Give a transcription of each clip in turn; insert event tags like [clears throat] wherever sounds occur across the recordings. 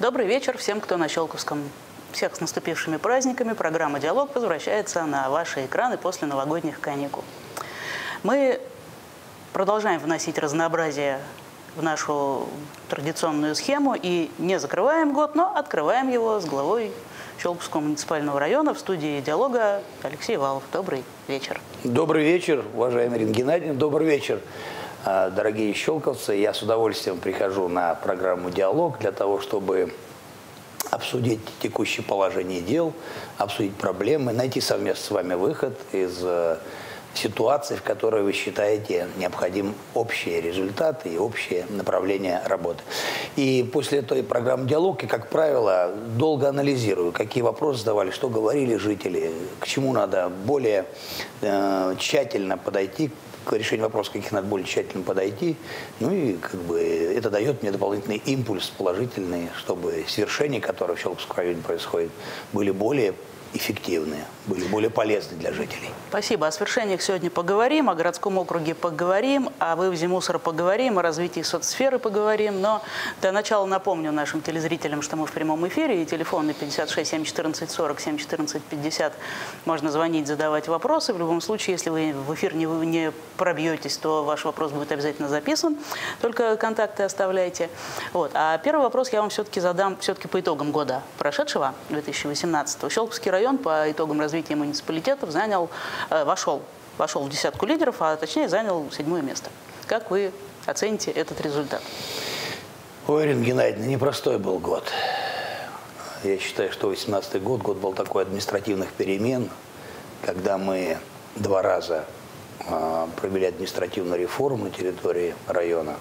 Добрый вечер всем, кто на Щелковском. Всех с наступившими праздниками. Программа «Диалог» возвращается на ваши экраны после новогодних каникул. Мы продолжаем вносить разнообразие в нашу традиционную схему и не закрываем год, но открываем его с главой Щелковского муниципального района в студии «Диалога» Алексей Валов. Добрый вечер. Добрый вечер, уважаемый Ирина Геннадьевна. Добрый вечер, дорогие щелковцы. Я с удовольствием прихожу на программу «Диалог» для того, чтобы обсудить текущее положение дел, обсудить проблемы, найти совместно с вами выход из э, ситуации, в которой вы считаете необходим общие результаты и общее направление работы. И после этой программы «Диалог», как правило, долго анализирую, какие вопросы задавали, что говорили жители, к чему надо более э, тщательно подойти к решению вопроса, каких надо более тщательно подойти. Ну и как бы это дает мне дополнительный импульс положительный, чтобы свершения, которые в Щелковском районе происходят, были более эффективные, были более полезны для жителей. Спасибо. О свершениях сегодня поговорим, о городском округе поговорим, о вывозе мусора поговорим, о развитии соцсферы поговорим. Но для начала напомню нашим телезрителям, что мы в прямом эфире, и телефоны 56 7 14 40 7 14 50. Можно звонить, задавать вопросы. В любом случае, если вы в эфир не, не пробьетесь, то ваш вопрос будет обязательно записан. Только контакты оставляйте. Вот. А первый вопрос я вам все-таки задам все-таки по итогам года прошедшего, 2018 Щелковский район по итогам развития муниципалитетов занял, э, вошел, вошел в десятку лидеров, а точнее занял седьмое место. Как вы оцените этот результат? Ой, Ирина Геннадьевна, непростой был год. Я считаю, что 2018 год, год был такой административных перемен, когда мы два раза э, провели административную реформу на территории района.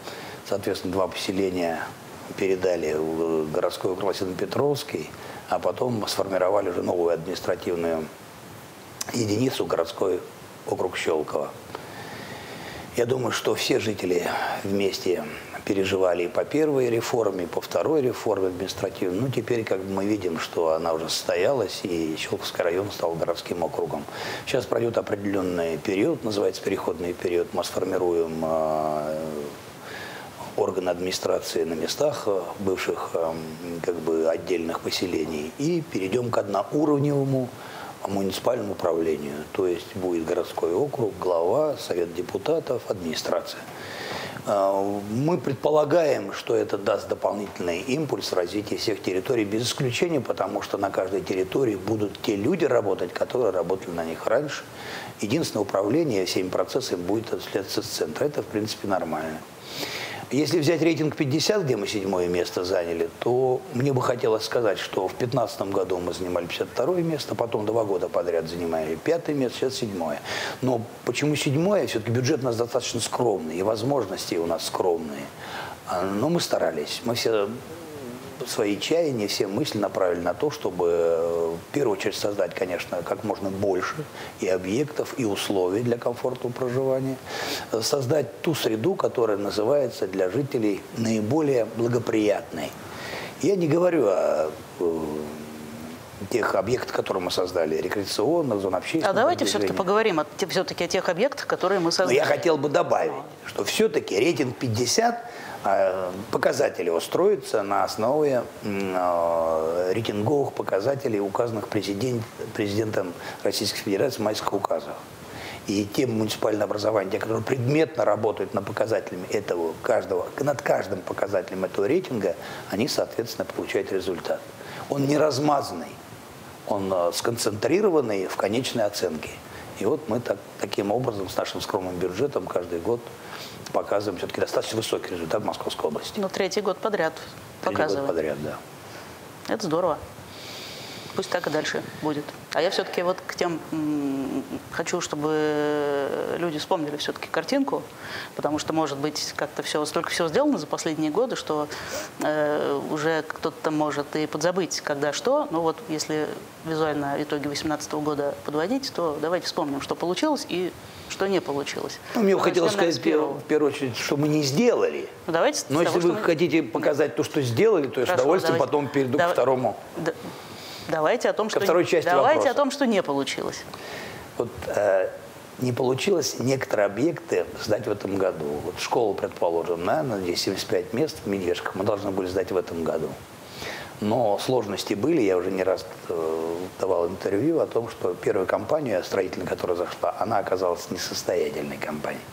Соответственно, два поселения передали в городской округ Петровский – а потом сформировали уже новую административную единицу, городской округ Щелково. Я думаю, что все жители вместе переживали и по первой реформе, и по второй реформе административной. Ну, теперь как бы мы видим, что она уже состоялась, и Щелковский район стал городским округом. Сейчас пройдет определенный период, называется переходный период. Мы сформируем э, органы администрации на местах э, бывших эм, как бы отдельных поселений и перейдем к одноуровневому муниципальному управлению. То есть будет городской округ, глава, совет депутатов, администрация. Э, мы предполагаем, что это даст дополнительный импульс развития всех территорий без исключения, потому что на каждой территории будут те люди работать, которые работали на них раньше. Единственное управление всеми процессами будет осуществляться с центра. Это, в принципе, нормально. Если взять рейтинг 50, где мы седьмое место заняли, то мне бы хотелось сказать, что в 2015 году мы занимали 52 место, потом два года подряд занимали пятое место, сейчас седьмое. Но почему седьмое? Все-таки бюджет у нас достаточно скромный, и возможности у нас скромные. А, но мы старались. Мы все свои чаяния, все мысли направили на то, чтобы э, в первую очередь создать, конечно, как можно больше и объектов, и условий для комфортного проживания, создать ту среду, которая называется для жителей наиболее благоприятной. Я не говорю о э, тех объектах, которые мы создали, рекреационных, зон общественного А давайте все-таки поговорим о, все-таки о тех объектах, которые мы создали. Но я хотел бы добавить, что все-таки рейтинг 50 а, показатели устроятся на основе а, рейтинговых показателей, указанных президент, президентом Российской Федерации майского указа. И те муниципальные образования, те, которые предметно работают над показателями этого каждого, над каждым показателем этого рейтинга, они, соответственно, получают результат. Он не размазанный, он а, сконцентрированный в конечной оценке. И вот мы так, таким образом с нашим скромным бюджетом каждый год показываем все-таки достаточно высокий результат в Московской области. Ну, третий год подряд третий показываем. год подряд, да. Это здорово. Пусть так и дальше будет. А я все-таки вот к тем хочу, чтобы люди вспомнили все-таки картинку, потому что, может быть, как-то все, столько всего сделано за последние годы, что э, уже кто-то может и подзабыть, когда что. Но вот если визуально итоги 2018 года подводить, то давайте вспомним, что получилось и что не получилось. Ну, мне хотелось сказать в первую, очередь, что мы не сделали. Ну, давайте Но если того, вы хотите показать то, что сделали, то я Хорошо, с удовольствием давайте. потом перейду да, к второму. Да, давайте о том, что, второй части давайте вопроса. о том, что не получилось. Вот э, не получилось некоторые объекты сдать в этом году. Вот школу, предположим, да, на 75 мест в Медвежках мы должны были сдать в этом году. Но сложности были, я уже не раз э, давал интервью о том, что первая компания строительная, которая зашла, она оказалась несостоятельной компанией.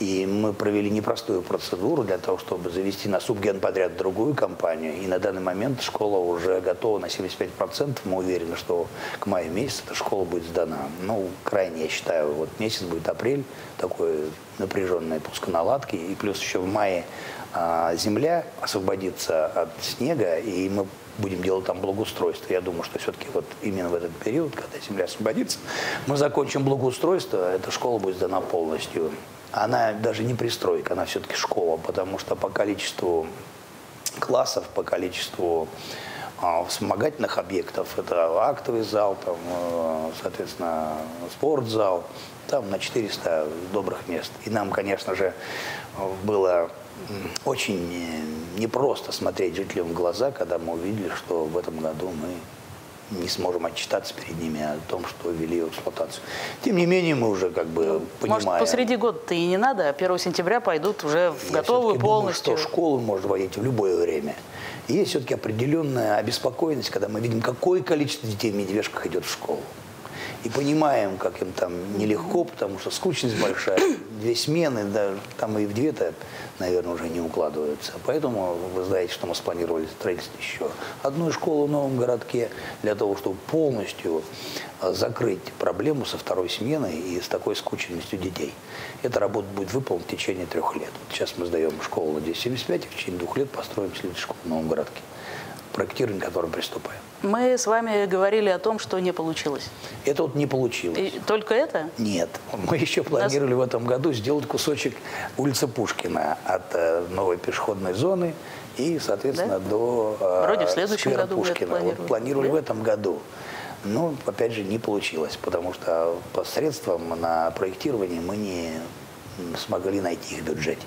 И мы провели непростую процедуру для того, чтобы завести на субгенподряд другую компанию. И на данный момент школа уже готова на 75%. Мы уверены, что к маю месяцу эта школа будет сдана. Ну, крайне, я считаю, вот месяц будет апрель, такой напряженной пусконаладки. И плюс еще в мае а, земля освободится от снега, и мы будем делать там благоустройство. Я думаю, что все-таки вот именно в этот период, когда земля освободится, мы закончим благоустройство, эта школа будет сдана полностью она даже не пристройка, она все-таки школа, потому что по количеству классов, по количеству а, вспомогательных объектов, это актовый зал, там, э, соответственно, спортзал, там на 400 добрых мест. И нам, конечно же, было очень непросто смотреть жителям в глаза, когда мы увидели, что в этом году мы не сможем отчитаться перед ними о том, что ввели эксплуатацию. Тем не менее, мы уже как бы ну, понимаем... Может, посреди года-то и не надо, а 1 сентября пойдут уже в Я готовую полностью. Думаю, что школу можно вводить в любое время. И есть все-таки определенная обеспокоенность, когда мы видим, какое количество детей в медвежках идет в школу и понимаем, как им там нелегко, потому что скучность большая, [coughs] две смены, да, там и в две-то, наверное, уже не укладываются. Поэтому вы знаете, что мы спланировали строительство еще одной школы в новом городке для того, чтобы полностью а, закрыть проблему со второй сменой и с такой скученностью детей. Эта работа будет выполнена в течение трех лет. Сейчас мы сдаем школу на 1075, и в течение двух лет построим следующую школу в новом городке проектирование, к которому приступаем. Мы с вами говорили о том, что не получилось. Это вот не получилось. И только это? Нет. Мы еще планировали Нас... в этом году сделать кусочек улицы Пушкина от э, новой пешеходной зоны и, соответственно, да? до э, Вроде в следующем году Пушкина. Вот планировали да? в этом году. Но, опять же, не получилось, потому что по средствам на проектирование мы не смогли найти их в бюджете.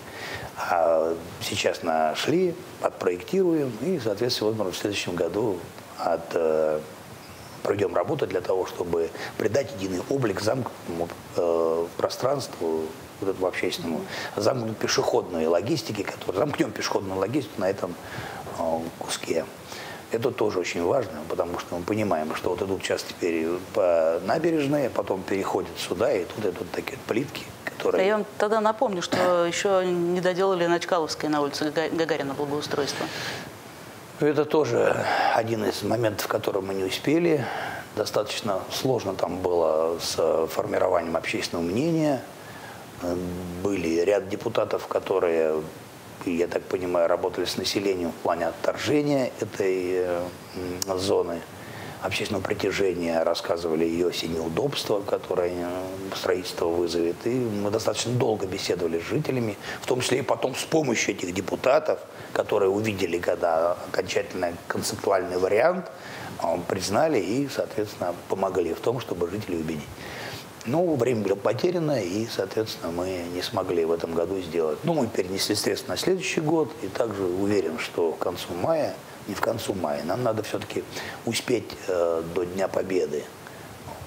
А сейчас нашли, отпроектируем и, соответственно, вот в следующем году от, э, пройдем работу для того, чтобы придать единый облик замкнутому э, пространству, вот этому общественному, замкнуть пешеходной логистики, который, замкнем пешеходную логистику на этом э, куске. Это тоже очень важно, потому что мы понимаем, что вот идут сейчас теперь по набережной, а потом переходят сюда, и тут идут такие плитки, которые... Я вам тогда напомню, что [coughs] еще не доделали на Чкаловской на улице Гагарина благоустройство. Это тоже один из моментов, который мы не успели. Достаточно сложно там было с формированием общественного мнения. Были ряд депутатов, которые, я так понимаю, работали с населением в плане отторжения этой зоны общественного притяжения, рассказывали ее все неудобства, которые строительство вызовет. И мы достаточно долго беседовали с жителями, в том числе и потом с помощью этих депутатов, которые увидели, когда окончательный концептуальный вариант, а, признали и, соответственно, помогли в том, чтобы жителей убедить. Ну, время было потеряно, и, соответственно, мы не смогли в этом году сделать. Ну, мы перенесли средства на следующий год, и также уверен, что к концу мая не в концу мая. Нам надо все-таки успеть э, до Дня Победы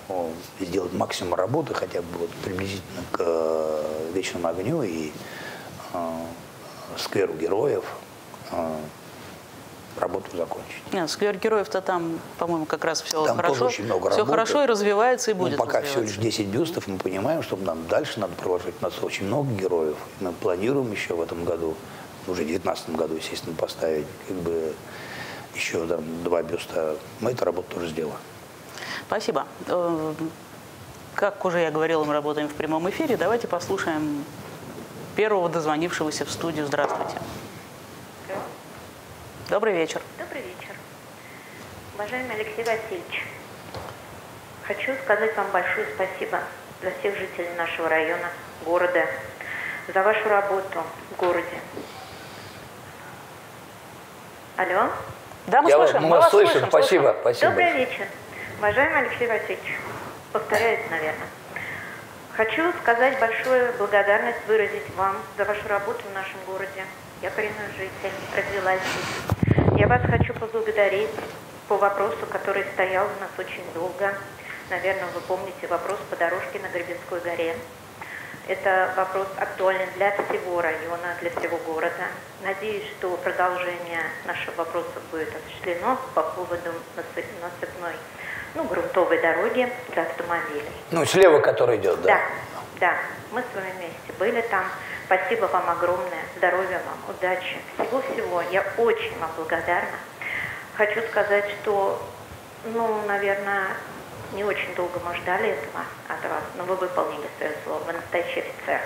э, сделать максимум работы, хотя бы вот приблизительно к э, Вечному огню и э, скверу героев работу закончить. Нет, сквер героев-то там, по-моему, как раз все там хорошо. Тоже очень много все работы. хорошо и развивается, и ну, будет ну, пока всего лишь 10 бюстов, мы понимаем, что нам дальше надо продолжать. У нас очень много героев. Мы планируем еще в этом году, уже в 2019 году, естественно, поставить как бы еще там, два бюста. Мы эту работу тоже сделаем. Спасибо. Э, как уже я говорила, мы работаем в прямом эфире. Давайте послушаем первого дозвонившегося в студию. Здравствуйте. Добрый вечер. Добрый вечер. Уважаемый Алексей Васильевич, хочу сказать вам большое спасибо за всех жителей нашего района, города, за вашу работу в городе. Алло? Да, мы Я слышим. Мы, мы вас слышим. слышим. Спасибо, слышим. спасибо. Добрый вечер. Уважаемый Алексей Васильевич, повторяюсь, наверное. Хочу сказать большую благодарность выразить вам за вашу работу в нашем городе. Я коренной житель, родилась здесь. Я вас хочу поблагодарить по вопросу, который стоял у нас очень долго. Наверное, вы помните вопрос по дорожке на Гребенской горе. Это вопрос актуален для всего района, для всего города. Надеюсь, что продолжение нашего вопроса будет осуществлено по поводу насыпной, ну, грунтовой дороги для автомобилей. Ну, слева, который идет, да? Да, да. Мы с вами вместе были там. Спасибо вам огромное. Здоровья вам, удачи, всего-всего. Я очень вам благодарна. Хочу сказать, что, ну, наверное, не очень долго мы ждали этого от вас, но вы выполнили свое слово, вы настоящий офицер.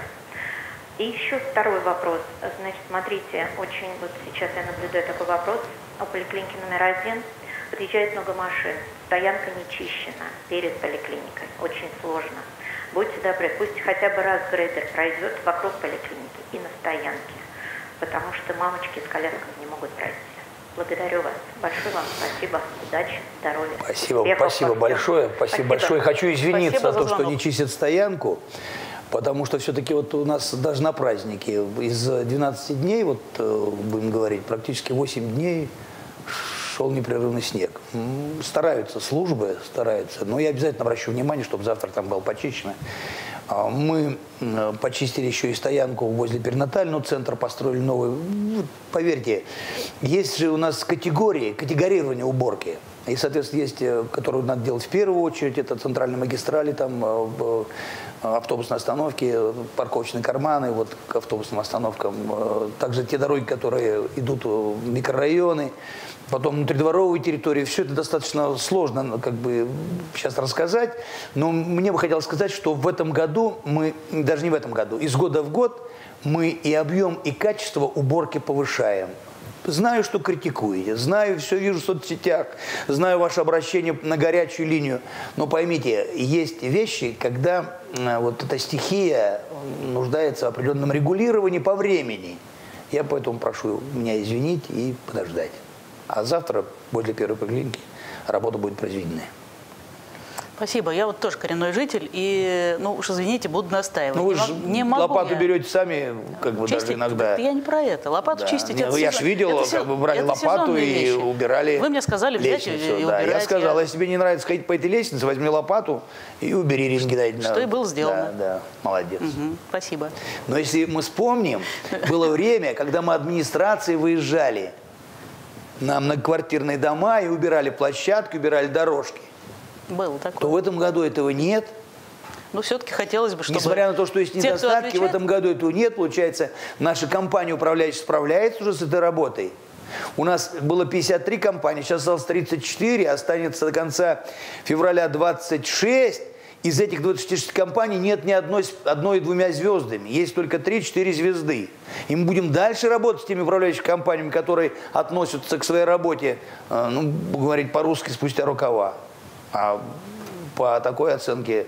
И еще второй вопрос. Значит, смотрите, очень вот сейчас я наблюдаю такой вопрос. У поликлиники номер один подъезжает много машин. Стоянка не чищена перед поликлиникой. Очень сложно. Будьте добры, пусть хотя бы раз грейдер пройдет вокруг поликлиники и на стоянке. Потому что мамочки с колясками не могут пройти. Благодарю вас. Большое вам спасибо. Удачи, здоровья. Спасибо, спасибо большое. Спасибо, спасибо большое. Хочу извиниться спасибо за то, что не чистят стоянку. Потому что все-таки вот у нас даже на праздники из 12 дней, вот э, будем говорить, практически 8 дней шел непрерывный снег. Стараются службы, стараются, но я обязательно обращу внимание, чтобы завтра там было почищено. А, мы почистили еще и стоянку возле перинатального центра, построили новый. Поверьте, есть же у нас категории, категорирование уборки. И, соответственно, есть, э, которую надо делать в первую очередь, это центральные магистрали, там, э, автобусные остановки, парковочные карманы, вот к автобусным остановкам. Э, также те дороги, которые идут в микрорайоны потом внутридворовые территории. Все это достаточно сложно ну, как бы сейчас рассказать, но мне бы хотелось сказать, что в этом году мы, даже не в этом году, из года в год мы и объем, и качество уборки повышаем. Знаю, что критикуете, знаю, все вижу в соцсетях, знаю ваше обращение на горячую линию, но поймите, есть вещи, когда э, вот эта стихия нуждается в определенном регулировании по времени. Я поэтому прошу меня извинить и подождать. А завтра возле первой поликлиники работа будет произведена. Спасибо. Я вот тоже коренной житель, и, ну уж извините, буду настаивать. Ну вы же не могу лопату я... берете сами, как бы чистить? даже иногда. Я не про это. Лопату да. чистить, это Я же видел, это как бы брали лопату и вещи. убирали Вы мне сказали взять лестницу, и, и да. убирать. Я сказал, я... если тебе не нравится ходить по этой лестнице, возьми лопату и убери Ризгидайдина. Что и было сделано. Да, да. Молодец. Угу. Спасибо. Но если мы вспомним, было время, когда мы администрации выезжали на многоквартирные дома и убирали площадки, убирали дорожки. Было такое. То в этом году этого нет. Но все-таки хотелось бы, чтобы... Несмотря на то, что есть недостатки, в этом году этого нет. Получается, наша компания управляющая справляется уже с этой работой. У нас было 53 компании, сейчас осталось 34, останется до конца февраля 26. Из этих 26 компаний нет ни одной, одной и двумя звездами. Есть только 3-4 звезды. И мы будем дальше работать с теми управляющими компаниями, которые относятся к своей работе, э, ну, говорить по-русски, спустя рукава. А по такой оценке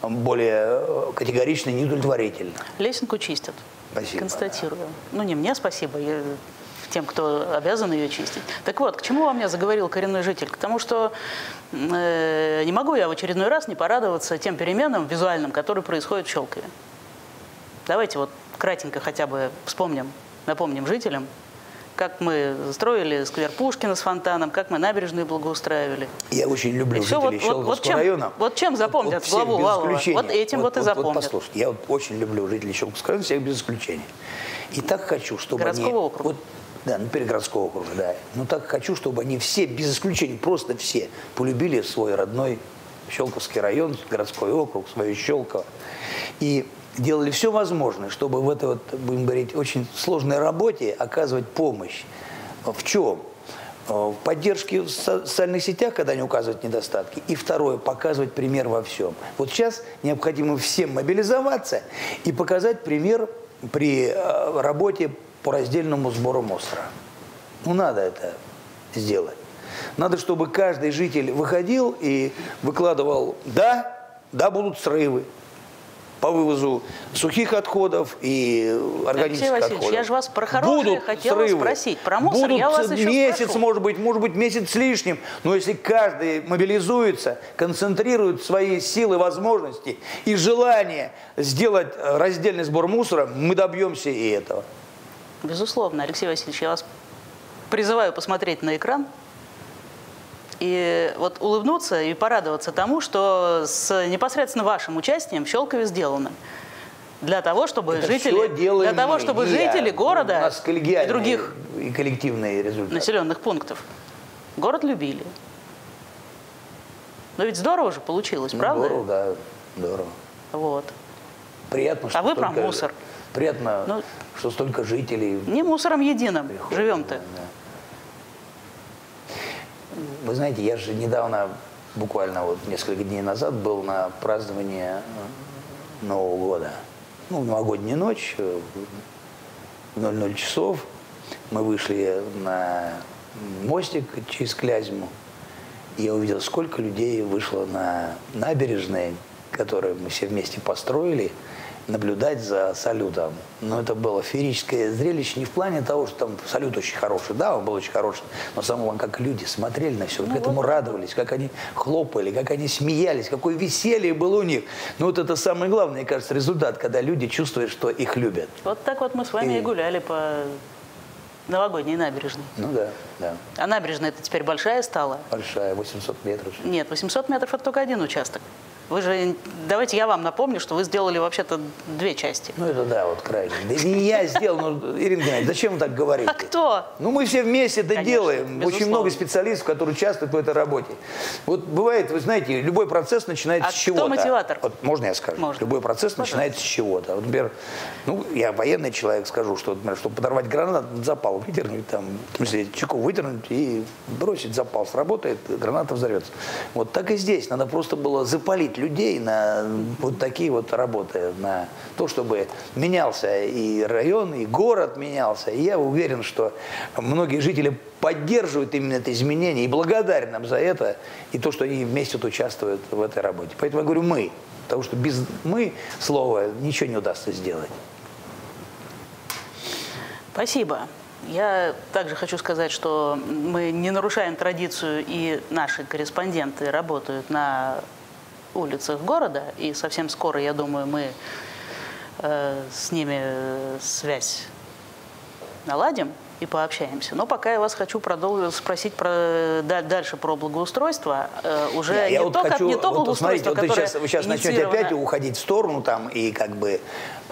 более э, категорично неудовлетворительно. Лесенку чистят. Спасибо. Констатирую. Ну, не мне спасибо. Я тем, кто обязан ее чистить. Так вот, к чему во мне заговорил коренной житель? К тому, что не могу я в очередной раз не порадоваться тем переменам визуальным, которые происходят в Щелкове. Давайте вот кратенько хотя бы вспомним, напомним жителям, как мы строили сквер Пушкина с фонтаном, как мы набережные благоустраивали. Я очень люблю жителей вот, Щелковского вот, чем, района. Вот чем запомнят вот главу Валова? Вот этим вот, вот и запомнят. Вот, послушайте, я вот очень люблю жителей Щелковского района, всех без исключения. И так хочу, чтобы Городского они... округа. Вот, да, ну, перегородского округа, да. Но так хочу, чтобы они все, без исключения, просто все, полюбили свой родной Щелковский район, городской округ, свою Щелково. И делали все возможное, чтобы в этой, вот, будем говорить, очень сложной работе оказывать помощь. В чем? В поддержке в социальных сетях, когда они указывают недостатки. И второе, показывать пример во всем. Вот сейчас необходимо всем мобилизоваться и показать пример при э, работе по раздельному сбору мусора. Ну, надо это сделать. Надо, чтобы каждый житель выходил и выкладывал, да, да, будут срывы по вывозу сухих отходов и органических Алексей отходов. я же вас про хорошее будут хотела срывы. спросить. Про мусор будут я вас еще месяц, спрошу. может быть, может быть, месяц с лишним. Но если каждый мобилизуется, концентрирует свои силы, возможности и желание сделать раздельный сбор мусора, мы добьемся и этого. Безусловно, Алексей Васильевич, я вас призываю посмотреть на экран и вот улыбнуться и порадоваться тому, что с непосредственно вашим участием Щелкове сделано. Для того, чтобы Это жители, для того, мы, чтобы я. жители города У нас и других и коллективные результаты. населенных пунктов город любили. Но ведь здорово же получилось, Ну, правда? Здорово, да, здорово. Вот. Приятно, что А вы про столько- мусор. Приятно, Ну, что столько жителей Не мусором единым живем-то. Да. Вы знаете, я же недавно, буквально вот несколько дней назад, был на праздновании э, Нового года. Ну, в новогоднюю ночь, э, в 00 часов. Мы вышли на мостик через Клязьму. Я увидел, сколько людей вышло на набережные, которые мы все вместе построили, наблюдать за салютом. Но это было феерическое зрелище не в плане того, что там салют очень хороший. Да, он был очень хороший. Но самое, как люди смотрели на все, к этому радовались, как они хлопали, как они смеялись, какое веселье было у них. Ну вот это самый главный, мне кажется, результат, когда люди чувствуют, что их любят. Вот так вот мы с вами И- и гуляли по новогодней набережной. Ну да, да. А набережная это теперь большая стала? Большая, 800 метров. Нет, 800 метров это только один участок. Вы же, давайте я вам напомню, что вы сделали вообще-то две части. Ну это да, вот крайне. Да не я сделал, ну, Ирина Геннадьевна, зачем вы так говорите? А кто? Ну, мы все вместе это Конечно, делаем. Очень безусловно. много специалистов, которые участвуют в этой работе. Вот бывает, вы знаете, любой процесс начинается А с кто чего-то. мотиватор? Вот можно я скажу? Можно. Любой процесс Пожалуйста. начинается с чего-то. Вот, например, ну, я военный человек, скажу, что, например, чтобы подорвать гранату, надо запал выдернуть, там, в смысле, чеку выдернуть и бросить запал. Сработает, граната взорвется. Вот так и здесь. Надо просто было запалить людей на вот такие вот работы, на то, чтобы менялся и район, и город менялся. И я уверен, что многие жители поддерживают именно это изменение и благодарны нам за это, и то, что они вместе вот участвуют в этой работе. Поэтому я говорю «мы», потому что без «мы» слова ничего не удастся сделать. Спасибо. Я также хочу сказать, что мы не нарушаем традицию, и наши корреспонденты работают на улицах города, и совсем скоро, я думаю, мы э, с ними э, связь наладим и пообщаемся. Но пока я вас хочу продолжить спросить про, да- дальше про благоустройство. э, уже Я- не, я вот то, хочу, не то вот смотрите, благоустройство, вот вы которое сейчас, вы сейчас начнете опять уходить в сторону там и как бы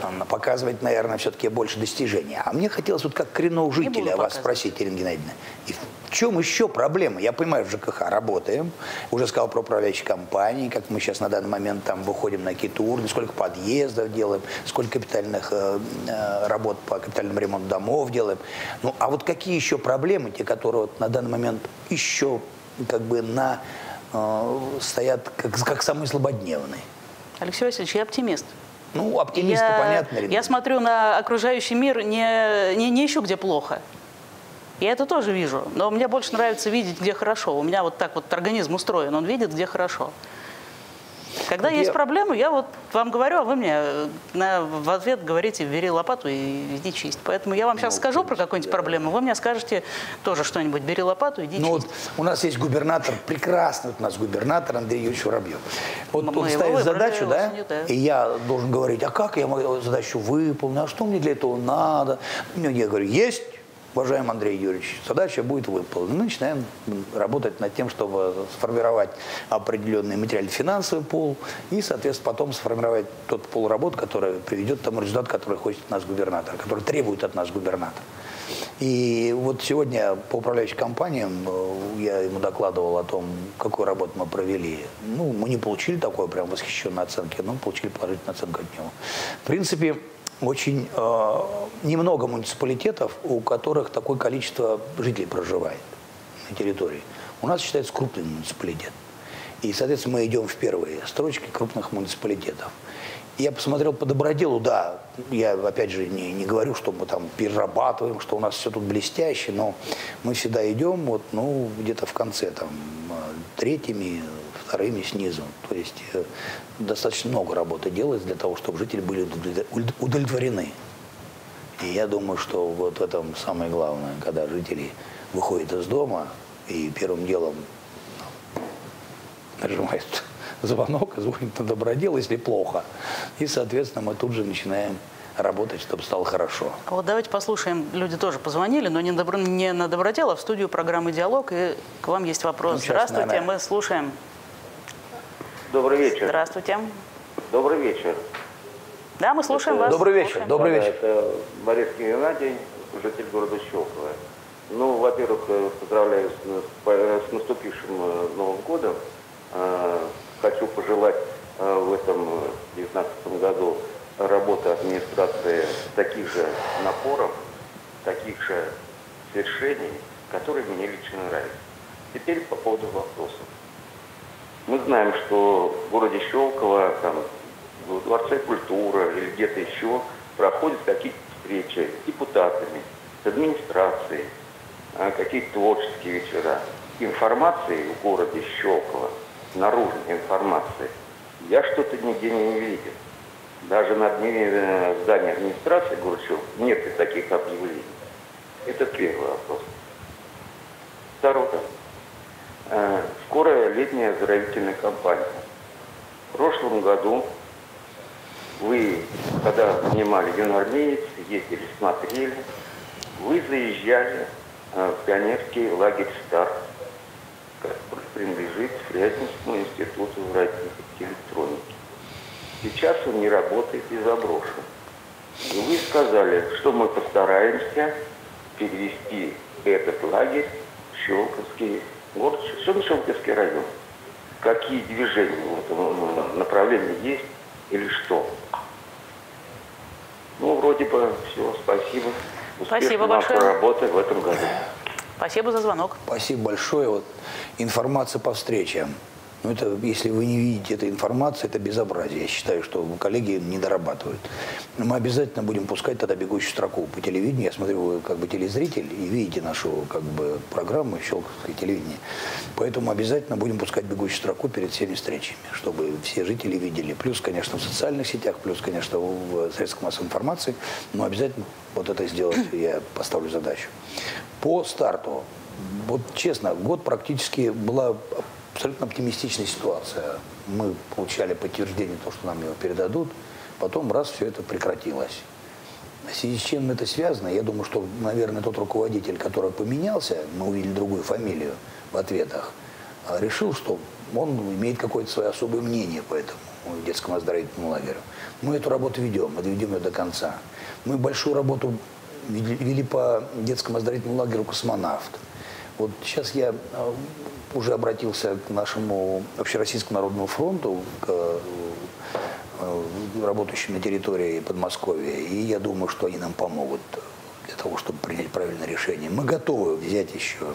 там, показывать, наверное, все-таки больше достижений. А мне хотелось вот как коренного жителя вас показывать. спросить, Ирина Геннадьевна, и в чем еще проблема? Я понимаю, в ЖКХ работаем, уже сказал про управляющие компании, как мы сейчас на данный момент там выходим на какие-то уровни, сколько подъездов делаем, сколько капитальных э, э, работ по капитальному ремонту домов делаем. Ну, а вот какие еще проблемы, те, которые вот на данный момент еще как бы на, э, стоят как, как самые злободневные? Алексей Васильевич, я оптимист. Ну, оптимисты, я, понятно. Ирина. Я смотрю на окружающий мир, не, не, не ищу, где плохо. Я это тоже вижу, но мне больше нравится видеть, где хорошо. У меня вот так вот организм устроен, он видит, где хорошо. Когда Вот есть проблемы, я вот вам говорю, а вы мне э, на, в ответ говорите, бери лопату и иди чисть. Поэтому я вам сейчас Ну, скажу в про какую-нибудь да. проблему, вы мне скажете тоже что-нибудь, бери лопату, иди Ну чисть. вот у нас есть губернатор, прекрасный вот у нас губернатор Андрей Юрьевич Воробьев. Вот Мы он ставит задачу, да, осенью, да. и я должен говорить, а как я мою задачу выполню, а что мне для этого надо? Ну, я говорю, есть, уважаемый Андрей Юрьевич, задача будет выполнена. Мы начинаем работать над тем, чтобы сформировать определенный материально-финансовый пол и, соответственно, потом сформировать тот пол работ, который приведет к тому результату, который хочет от нас губернатор, который требует от нас губернатор. И вот сегодня по управляющим компаниям э, я ему докладывал о том, какую работу мы провели. Ну, мы не получили такой прям восхищенной оценки, но получили положительную оценку от него. В принципе, очень э, немного муниципалитетов, у которых такое количество жителей проживает на территории. У нас считается крупный муниципалитет. И, соответственно, мы идем в первые строчки крупных муниципалитетов. Я посмотрел по доброделу, да, я опять же не, не говорю, что мы там перерабатываем, что у нас все тут блестяще, но мы всегда идем вот, ну, где-то в конце, там, э, третьими, вторыми снизу. То есть э, достаточно много работы делается для того, чтобы жители были удовлет- удовлетворены. И я думаю, что вот в этом самое главное, когда жители выходят из дома и первым делом нажимают [laughs] звонок, звонит на добродел, если плохо. И, соответственно, мы тут же начинаем работать, чтобы стало хорошо. А Вот давайте послушаем, люди тоже позвонили, но не, добро- не на Добродел, а в студию программы «Диалог», и к вам есть вопрос. Ну, сейчас, Здравствуйте, наверное. мы слушаем. Добрый вечер. Здравствуйте. Добрый вечер. Да, мы слушаем Это- вас. Добрый вечер, слушаем. добрый Да, вечер. Это Борисский Геннадий, житель города Щелково. Ну, во-первых, э, поздравляю с, на- с наступившим э, Новым годом. Э, Хочу пожелать э, в этом 2019 году работы администрации таких же напором, таких же свершений, которые мне лично нравятся. Теперь по поводу вопросов. Мы знаем, что в городе Щелково, там, в Дворце культуры или где-то еще проходят какие-то встречи с депутатами, с администрацией, а, какие-то творческие вечера. Информации в городе Щелково, наружной информации, я что-то нигде не видел. Даже на э, здания администрации города Щелково нет таких объявлений. Это первый вопрос. Второе. Э, Скорая летняя оздоровительная кампания. В прошлом году вы, когда занимали юноармеец, ездили, смотрели, вы заезжали э, в пионерский лагерь «Старт», который принадлежит Фрязинскому институту электроники. Сейчас он не работает и заброшен. И вы сказали, что мы постараемся перевести этот лагерь в Щелковский город, Щелковский район. Какие движения в этом э, направлении есть или что? Ну, вроде бы все, спасибо. Спасибо большое. работы в этом году. Спасибо за звонок. Спасибо большое. Вот информация по встречам. Ну, это, если вы не видите этой информации, это безобразие. Я считаю, что коллеги не дорабатывают. Но мы обязательно будем пускать тогда бегущую строку по телевидению. Я смотрю, вы как бы телезритель и видите нашу как бы программу «Щелковское телевидение». Поэтому обязательно будем пускать бегущую строку перед всеми встречами, чтобы все жители видели. Плюс, конечно, в социальных сетях, плюс, конечно, в средствах массовой информации. Но обязательно вот это сделать я поставлю задачу. По старту. Вот честно, год практически была абсолютно оптимистичная ситуация. Мы получали подтверждение, то, что нам его передадут. Потом раз все это прекратилось. В связи с чем это связано, я думаю, что, наверное, тот руководитель, который поменялся, мы увидели другую фамилию в ответах, а, решил, что он имеет какое-то свое особое мнение по этому детскому оздоровительному лагерю. Мы эту работу ведем, мы доведем ее до конца. Мы большую работу вели по детскому оздоровительному лагерю «Космонавт». Вот сейчас я э, уже обратился к нашему Общероссийскому народному фронту, к э, работающим на территории Подмосковья, и я думаю, что они нам помогут для того, чтобы принять правильное решение. Мы готовы взять еще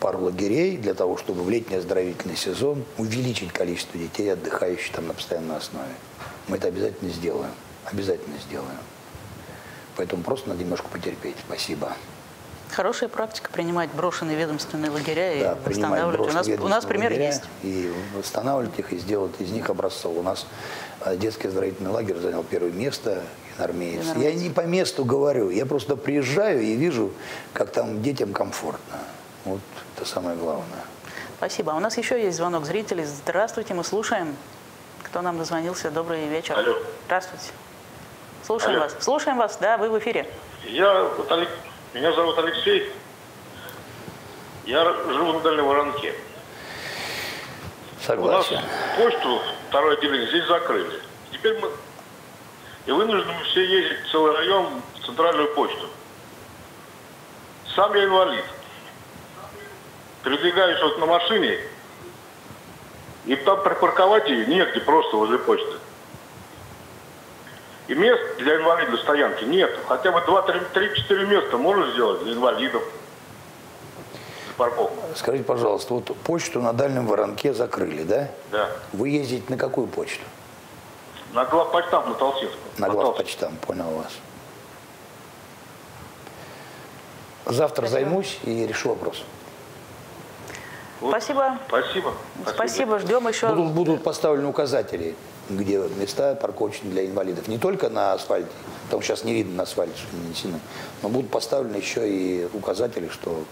пару лагерей для того, чтобы в летний оздоровительный сезон увеличить количество детей, отдыхающих там на постоянной основе. Мы это обязательно сделаем. Обязательно сделаем. Поэтому просто надо немножко потерпеть. Спасибо. Хорошая практика принимать брошенные ведомственные лагеря и Да, принимать восстанавливать. У нас, у нас пример есть. И восстанавливать их, и сделать из них образцов. У нас э, детский оздоровительный лагерь занял первое место, инармеец. Я не по месту говорю, я просто приезжаю и вижу, как там детям комфортно. Вот это самое главное. Спасибо. А у нас еще есть звонок зрителей. Здравствуйте, мы слушаем. Кто нам дозвонился? Добрый вечер. Алло. Здравствуйте. Слушаем Алло. вас. Слушаем вас. Да, вы в эфире. Я, вот меня зовут Алексей. Я живу на Дальнем Воронке. У нас Согласен. почту, второе отделение, здесь закрыли. Теперь мы и вынуждены все ездить в целый район в центральную почту. Сам я инвалид. Передвигаюсь вот на машине, и там припарковать ее негде просто возле почты. И мест для инвалидов стоянки нет. Хотя бы 2-3-4 места можно сделать для инвалидов. Для парковки. Скажите, пожалуйста, вот почту на Дальнем Воронке закрыли, да? Да. Вы ездите на какую почту? На главпочтам на Толсинском. На На главпочтам, понял вас. Завтра займусь и решу вопрос. Вот. Спасибо. Спасибо. Спасибо. Ждем еще. Будут, будут поставлены указатели, где места парковочные для инвалидов. Не только на асфальте, что сейчас не видно на асфальте, что не нанесены, но будут поставлены еще и указатели, что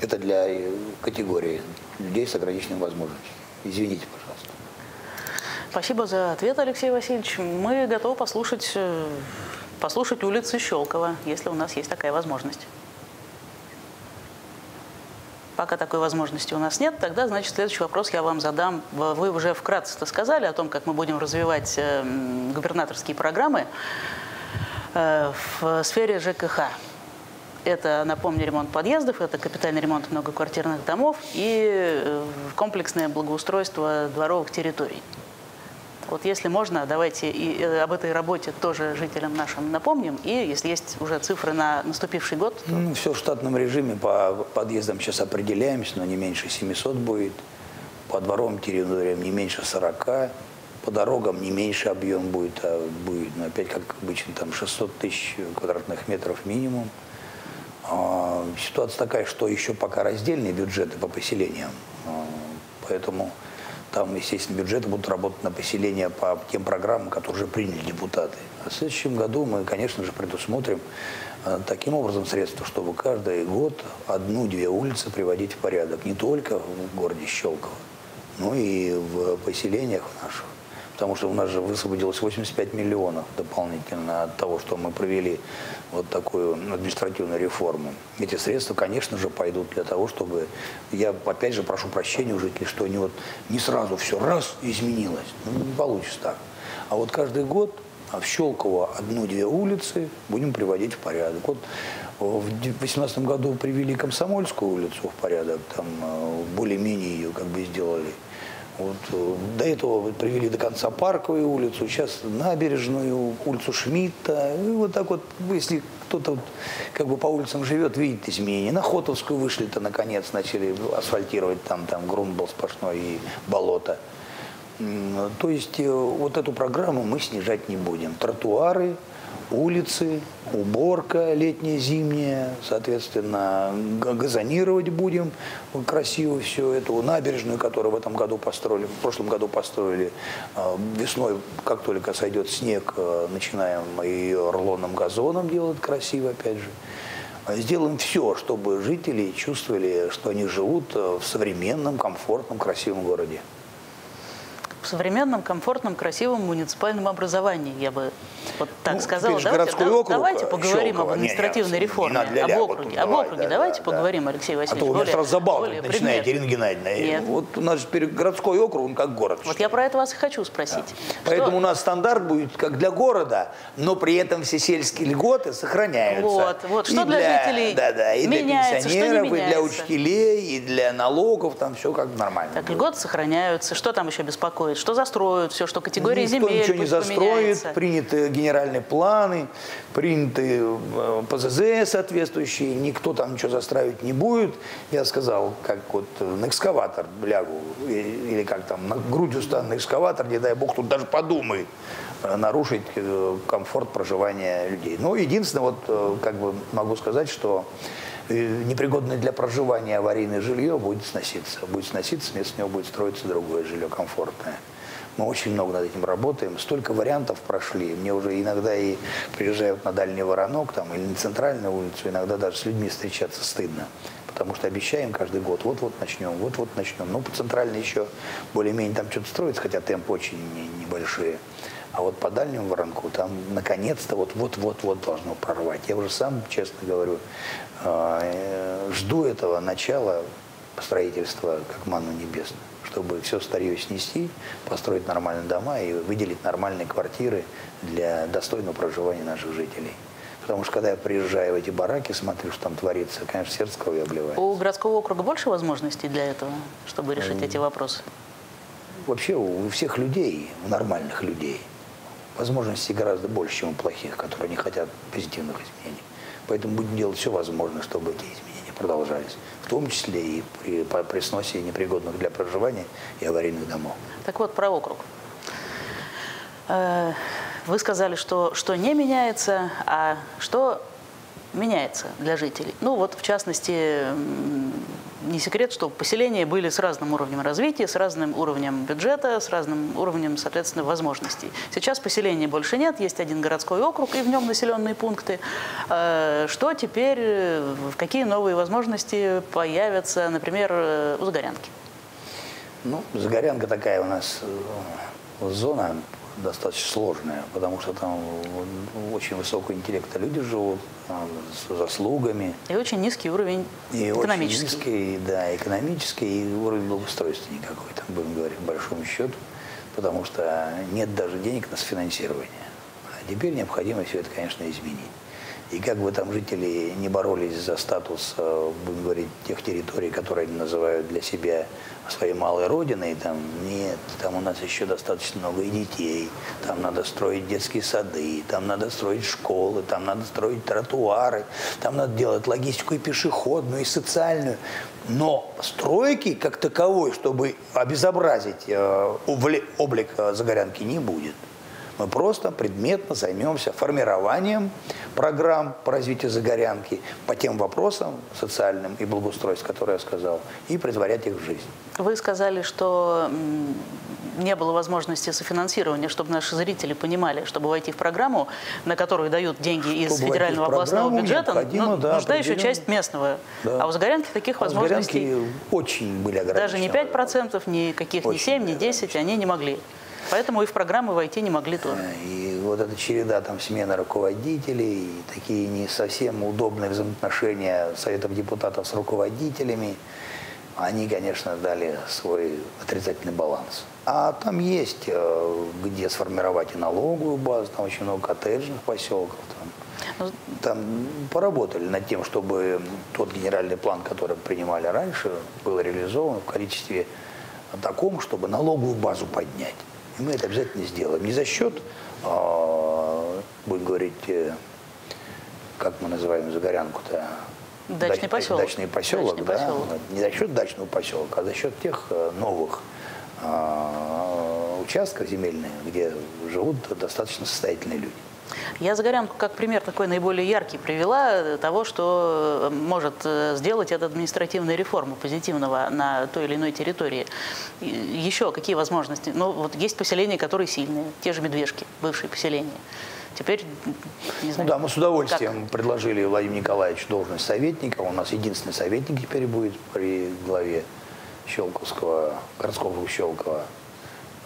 это для э, категории людей с ограниченными возможностями. Извините, пожалуйста. Спасибо за ответ, Алексей Васильевич. Мы готовы послушать, э, послушать улицы Щелкова, если у нас есть такая возможность. Пока такой возможности у нас нет, тогда, значит, следующий вопрос я вам задам. Вы уже вкратце сказали о том, как мы будем развивать э, губернаторские программы э, в сфере ЖКХ. Это, напомню, ремонт подъездов, это капитальный ремонт многоквартирных домов и э, комплексное благоустройство дворовых территорий. Вот если можно, давайте и э, об этой работе тоже жителям нашим напомним. И если есть уже цифры на наступивший год. То... Ну, все в штатном режиме. По подъездам сейчас определяемся, но не меньше 700 будет. По дворовым территориям не меньше 40. По дорогам не меньше объем будет, а будет, ну, опять как обычно, там 600 тысяч квадратных метров минимум. А, ситуация такая, что еще пока раздельные бюджеты по поселениям. А, поэтому там, естественно, бюджеты будут работать на поселение по тем программам, которые уже приняли депутаты. А в следующем году мы, конечно же, предусмотрим э, таким образом средства, чтобы каждый год одну-две улицы приводить в порядок. Не только в городе Щелково, но и в поселениях наших потому что у нас же высвободилось 85 миллионов дополнительно от того, что мы провели вот такую административную реформу. Эти средства, конечно же, пойдут для того, чтобы, я опять же прошу прощения у жителей, что они вот не сразу все раз изменилось. Ну, не получится так. А вот каждый год в Щелково одну-две улицы будем приводить в порядок. Вот в 2018 году привели Комсомольскую улицу в порядок, там э, более-менее ее как бы сделали. Вот, э, до этого привели до конца Парковую улицу, сейчас набережную, улицу Шмидта. И вот так вот, если кто-то вот, как бы по улицам живет, видит изменения. На Хотовскую вышли-то, наконец, начали асфальтировать, там, там грунт был сплошной и болото. То есть э, вот эту программу мы снижать не будем. Тротуары, улицы, уборка летняя, зимняя, соответственно, газонировать будем красиво все это. Набережную, которую в этом году построили, в прошлом году построили, а, весной, как только сойдет снег, а, начинаем ее рулонным газоном делать красиво, опять же. А, сделаем все, чтобы жители чувствовали, что они живут в современном, комфортном, красивом городе современном, комфортном, красивом муниципальном образовании, я бы вот так ну, сказала. Давайте, да, округ, давайте поговорим Щелково. об административной не, реформе, не об округе. Вот, об округе да, давайте да, поговорим, да. Алексей Васильевич. А то вы меня сразу забаловать начинаете, Ирина Геннадьевна. Нет. Вот у нас же городской округ, он как город. Вот я про это вас и хочу спросить. Да. Поэтому у нас стандарт будет как для города, но при этом все сельские льготы сохраняются. Вот, вот. Что и для, для жителей да, да, и для пенсионеров, и для учителей, и для налогов, там все как нормально. Так, льготы сохраняются. Что там еще беспокоит? Что застроят? Все, что категории Никто земель ничего не застроит, приняты генеральные планы, приняты э, ПЗЗ соответствующие, никто там ничего застраивать не будет. Я сказал, как вот на экскаватор лягу, или как там, на грудью стану на экскаватор, не дай бог, тут даже подумает э, нарушить э, комфорт проживания людей. Но единственное, вот как бы могу сказать, что непригодное для проживания аварийное жилье будет сноситься. Будет сноситься, вместо него будет строиться другое жилье комфортное. Мы очень много над этим работаем. Столько вариантов прошли. Мне уже иногда и приезжают на Дальний Воронок там, или на центральную улицу, иногда даже с людьми встречаться стыдно. Потому что обещаем каждый год, вот-вот начнем, вот-вот начнем. Ну, по центральной еще более-менее там что-то строится, хотя темп очень небольшие. А вот по дальнему воронку там наконец-то вот-вот-вот-вот должно прорвать. Я уже сам, честно говорю, э, жду этого начала строительства как манну небесную чтобы все старье снести, построить нормальные дома и выделить нормальные квартиры для достойного проживания наших жителей. Потому что когда я приезжаю в эти бараки, смотрю, что там творится, конечно, сердце кровью обливается. У городского округа больше возможностей для этого, чтобы решить эти вопросы? Вообще у всех людей, у нормальных людей, возможностей гораздо больше, чем у плохих, которые не хотят позитивных изменений. Поэтому будем делать все возможное, чтобы эти изменения продолжались в том числе и при, при сносе непригодных для проживания и аварийных домов. Так вот, про округ. Э, вы сказали, что, что не меняется, а что меняется для жителей. Ну вот, в частности, не секрет, что поселения были с разным уровнем развития, с разным уровнем бюджета, с разным уровнем, соответственно, возможностей. Сейчас поселений больше нет, есть один городской округ и в нем населенные пункты. Э, что теперь, в какие новые возможности появятся, например, э, у Загорянки? Ну, Загорянка такая у нас э, зона достаточно сложная, потому что там очень высокого интеллекта люди живут, с заслугами. И очень низкий уровень и экономический. Очень низкий, да, экономический и уровень благоустройства никакой, там, будем говорить, по большому счету, потому что нет даже денег на сфинансирование. А теперь необходимо все это, конечно, изменить. И как бы там жители не боролись за статус, э, будем говорить, тех территорий, которые они называют для себя своей малой родиной, там нет, там у нас еще достаточно много детей, там надо строить детские сады, там надо строить школы, там надо строить тротуары, там надо делать логистику и пешеходную, и социальную. Но стройки как таковой, чтобы обезобразить э, облик э, Загорянки, не будет. Мы просто предметно займемся формированием программ по развитию Загорянки по тем вопросам социальным и благоустройств, которые я сказал, и предварять их в жизнь. Вы сказали, что не было возможности софинансирования, чтобы наши зрители понимали, чтобы войти в программу, на которую дают деньги чтобы из федерального областного бюджета, ну, да, нужна еще часть местного. Да. А у Загорянки таких а возможностей... очень были ограничены. Даже не 5%, ни каких, ни 7, ни 10, они не могли. Поэтому и в программы войти не могли тоже. И вот эта череда там смены руководителей, такие не совсем удобные взаимоотношения Советов депутатов с руководителями, они, конечно, дали свой отрицательный баланс. А там есть, э, где сформировать и налоговую базу, там очень много коттеджных поселков. Там, ну, там поработали над тем, чтобы тот генеральный план, который принимали раньше, был реализован в количестве таком, чтобы налоговую базу поднять. И мы это обязательно сделаем. Не за счет, а, будем говорить, э, как мы называем Загорянку-то, Дачный Дач, поселок. Дачный поселок, Дачный да. Поселок. Не за счет дачного поселка, а за счет тех э, новых э, участков земельных, где живут достаточно состоятельные люди. Я Загорянку как пример такой наиболее яркий привела того, что может э, сделать эта административная реформа позитивного на той или иной территории. Еще какие возможности? Ну, вот есть поселения, которые сильные, те же медвежки, бывшие поселения. Теперь, не знаю, ну да, мы с удовольствием как? предложили Владимиру Николаевичу должность советника. Он у нас единственный советник теперь будет при главе Щелковского, городского Щелкова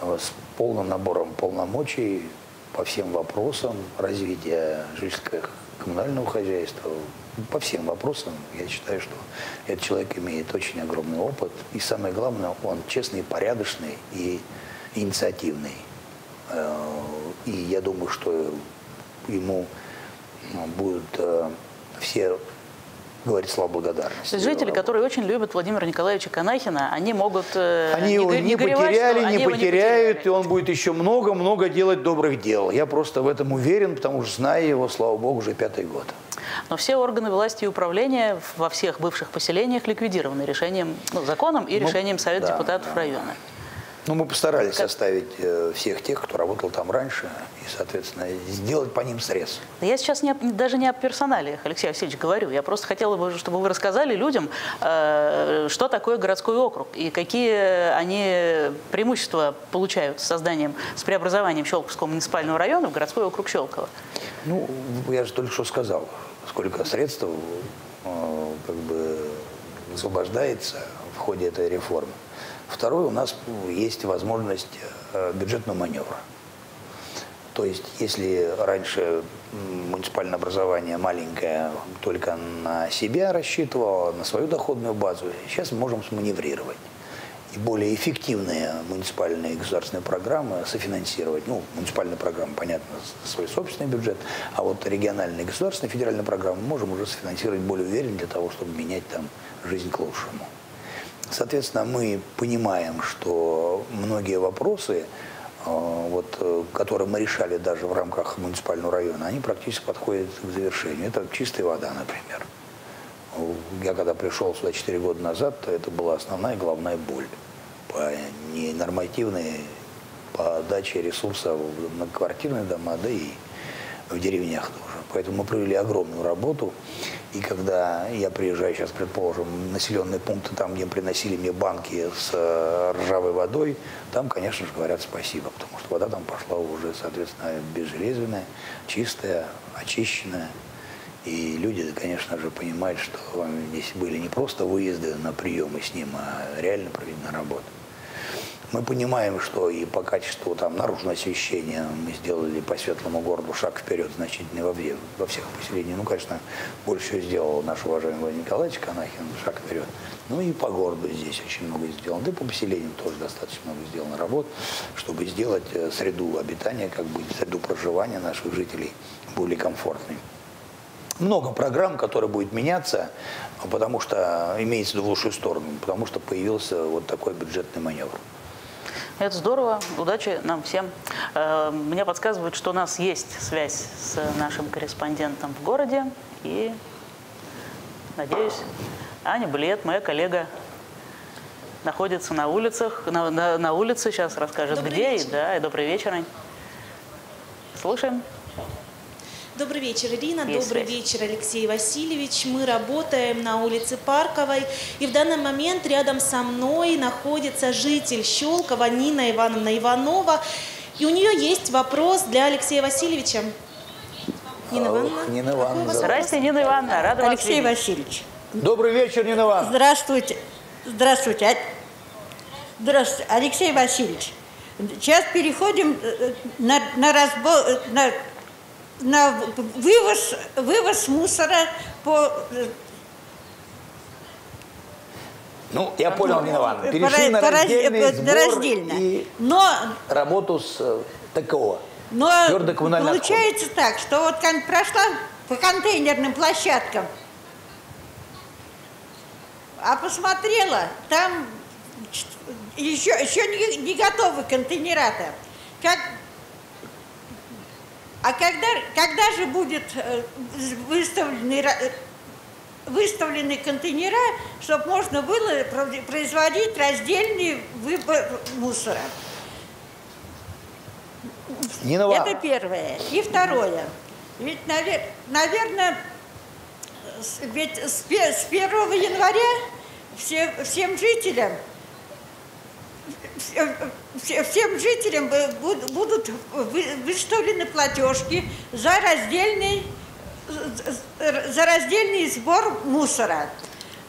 с полным набором полномочий по всем вопросам развития жительского коммунального хозяйства, по всем вопросам, я считаю, что этот человек имеет очень огромный опыт. И самое главное, он честный, порядочный и инициативный. Э, и я думаю, что ему будут э, все говорить слова благодарности. Жители, которые очень любят Владимира Николаевича Канахина, они могут э, они не, его не, потеряли, не потеряют, не потеряют, и он будет еще много-много делать добрых дел. Я просто в этом уверен, потому что знаю его, слава богу, уже пятый год. Но все органы власти и управления во всех бывших поселениях ликвидированы решением, ну, законом и ну, решением Совета да, депутатов да. района. Ну, мы постарались как... составить э, всех тех, кто работал там раньше, и, соответственно, сделать по ним срез. Я сейчас не, даже не о персоналиях, Алексей Васильевич, говорю. Я просто хотела бы, чтобы вы рассказали людям, э, что такое городской округ и какие они преимущества получают с созданием, с преобразованием Щелковского муниципального района в городской округ Щелково. Ну, я же только что сказал, сколько средств э, как бы освобождается в ходе этой реформы. Второе, у нас есть возможность э, бюджетного маневра. То есть, если раньше муниципальное образование маленькое только на себя рассчитывало, на свою доходную базу, сейчас мы можем сманеврировать и более эффективные муниципальные государственные программы софинансировать. Ну, муниципальная программа, понятно, свой собственный бюджет, а вот региональные государственные федеральные программы можем уже софинансировать более уверенно для того, чтобы менять там жизнь к лучшему. Соответственно, мы понимаем, что многие вопросы, э, вот, э, которые мы решали даже в рамках муниципального района, они практически подходят к завершению. Это чистая вода, например. Я когда пришел сюда 4 года назад, это была основная главная боль по ненормативной подаче ресурсов на квартирные дома, да и в деревнях тоже. Поэтому мы провели огромную работу. И когда я приезжаю сейчас, предположим, населенные пункты, там, где приносили мне банки с э, ржавой водой, там, конечно же, говорят спасибо, потому что вода там пошла уже, соответственно, безжелезная, чистая, очищенная. И люди, конечно же, понимают, что здесь были не просто выезды на приемы с ним, а реально проведена работа. Мы понимаем, что и по качеству там, наружного освещения мы сделали по светлому городу шаг вперед значительный во, во всех поселениях. Ну, конечно, больше сделал наш уважаемый Николаевич Канахин шаг вперед. Ну и по городу здесь очень много сделано. Да и по поселениям тоже достаточно много сделано работ, чтобы сделать э, среду обитания, как бы среду проживания наших жителей более комфортной много программ, которые будут меняться, потому что имеется в лучшую сторону, потому что появился вот такой бюджетный маневр. Это здорово. Удачи нам всем. Э, мне подсказывают, что у нас есть связь с нашим корреспондентом в городе. И, надеюсь, Аня Блет, моя коллега, находится на улицах, на, на, на улице, сейчас расскажет, добрый где. Вечер. И, да, и добрый вечер, Ань. Слушаем. Добрый вечер, Ирина. Есть Добрый связь. вечер, Алексей Васильевич. Мы работаем на улице Парковой. И в данный момент рядом со мной находится житель Щелкова Нина Ивановна Иванова. И у нее есть вопрос для Алексея Васильевича. Нина Ивановна. Нина Ивановна. Здравствуйте, Нина Ивановна. Рада Алексей вас Васильевич. Добрый вечер, Нина Ивановна. Здравствуйте. Здравствуйте. Здравствуйте, Алексей Васильевич. Сейчас переходим э, э, на, на разбор, э, на на вывоз, вывоз мусора по... Ну, я понял, Нина Ивановна. Перешли на раздельный сбор раздельно. и Но... работу с э, ТКО. Но получается отходы. так, что вот прошла по контейнерным площадкам, а посмотрела, там еще, еще не, не готовы контейнераты. Как а когда, когда же будет э, выставлены, выставлены контейнера, чтобы можно было производить раздельный выбор мусора? Нина Это первое. И второе. Ведь, наверное, ведь с 1 января все, всем жителям всем жителям будут выставлены платежки за раздельный, за раздельный сбор мусора.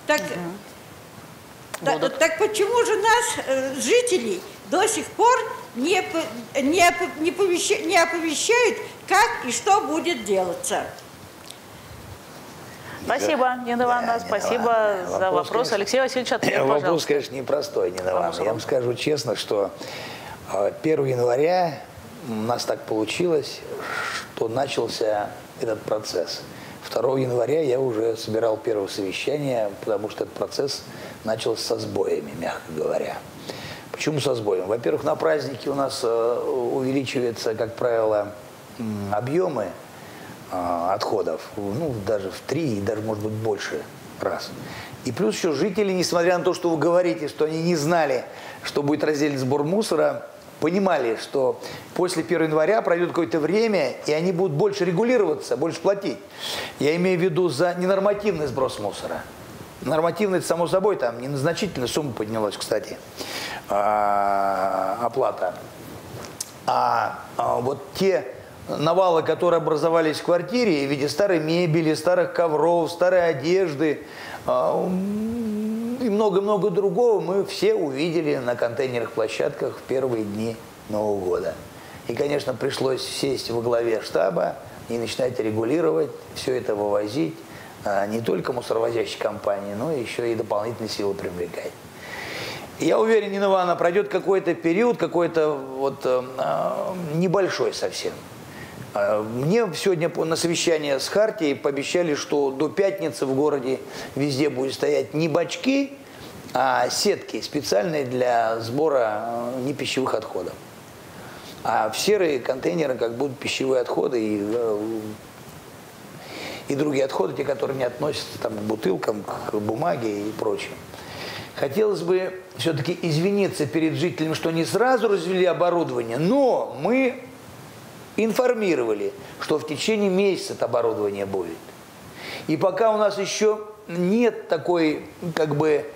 Так, угу. так, так почему же нас, э, жителей, до сих пор не, не, не, оповещают, не оповещают, как и что будет делаться? Спасибо, Нина Ивановна, да, спасибо Нина за вопрос. вопрос. Алексей Васильевич, ответ, Вопрос, пожалуйста. конечно, непростой, Нина Ивановна. Я вам скажу честно, что 1 а, января у нас так получилось, что начался этот процесс. 2 января я уже собирал первое совещание, потому что этот процесс начался со сбоями, мягко говоря. Почему со сбоем? Во-первых, на праздники у нас э, увеличиваются, как правило, объемы а, отходов, ну, даже в три, даже, может быть, больше раз. И плюс еще жители, несмотря на то, что вы говорите, что они не знали, что будет раздельный сбор мусора, понимали, что после 1 января пройдет какое-то время, и они будут больше регулироваться, больше платить. Я имею в виду за ненормативный сброс мусора. Нормативный, само собой, там незначительная сумма поднялась, кстати, а, оплата. А, а вот те навалы, которые образовались в квартире в виде старой мебели, старых ковров, старой одежды а, и много-много другого мы все увидели на контейнерных площадках в первые дни Нового года. И, конечно, пришлось сесть во главе штаба и начинать регулировать, все это вывозить, а, не только мусоровозящей компании, но еще и дополнительные силы привлекать. Я уверен, Нина Ивановна, пройдет какой-то период, какой-то вот э, небольшой совсем, мне сегодня на совещании с Хартией пообещали, что до пятницы в городе везде будет стоять не бачки, а сетки специальные для сбора э, непищевых отходов. А в серые контейнеры как будут пищевые отходы и, э, и другие отходы, те, которые не относятся там, к бутылкам, к бумаге и прочим. Хотелось бы все-таки извиниться перед жителями, что не сразу развели оборудование, но мы информировали, что в течение месяца это оборудование будет. И пока у нас еще нет такой как бы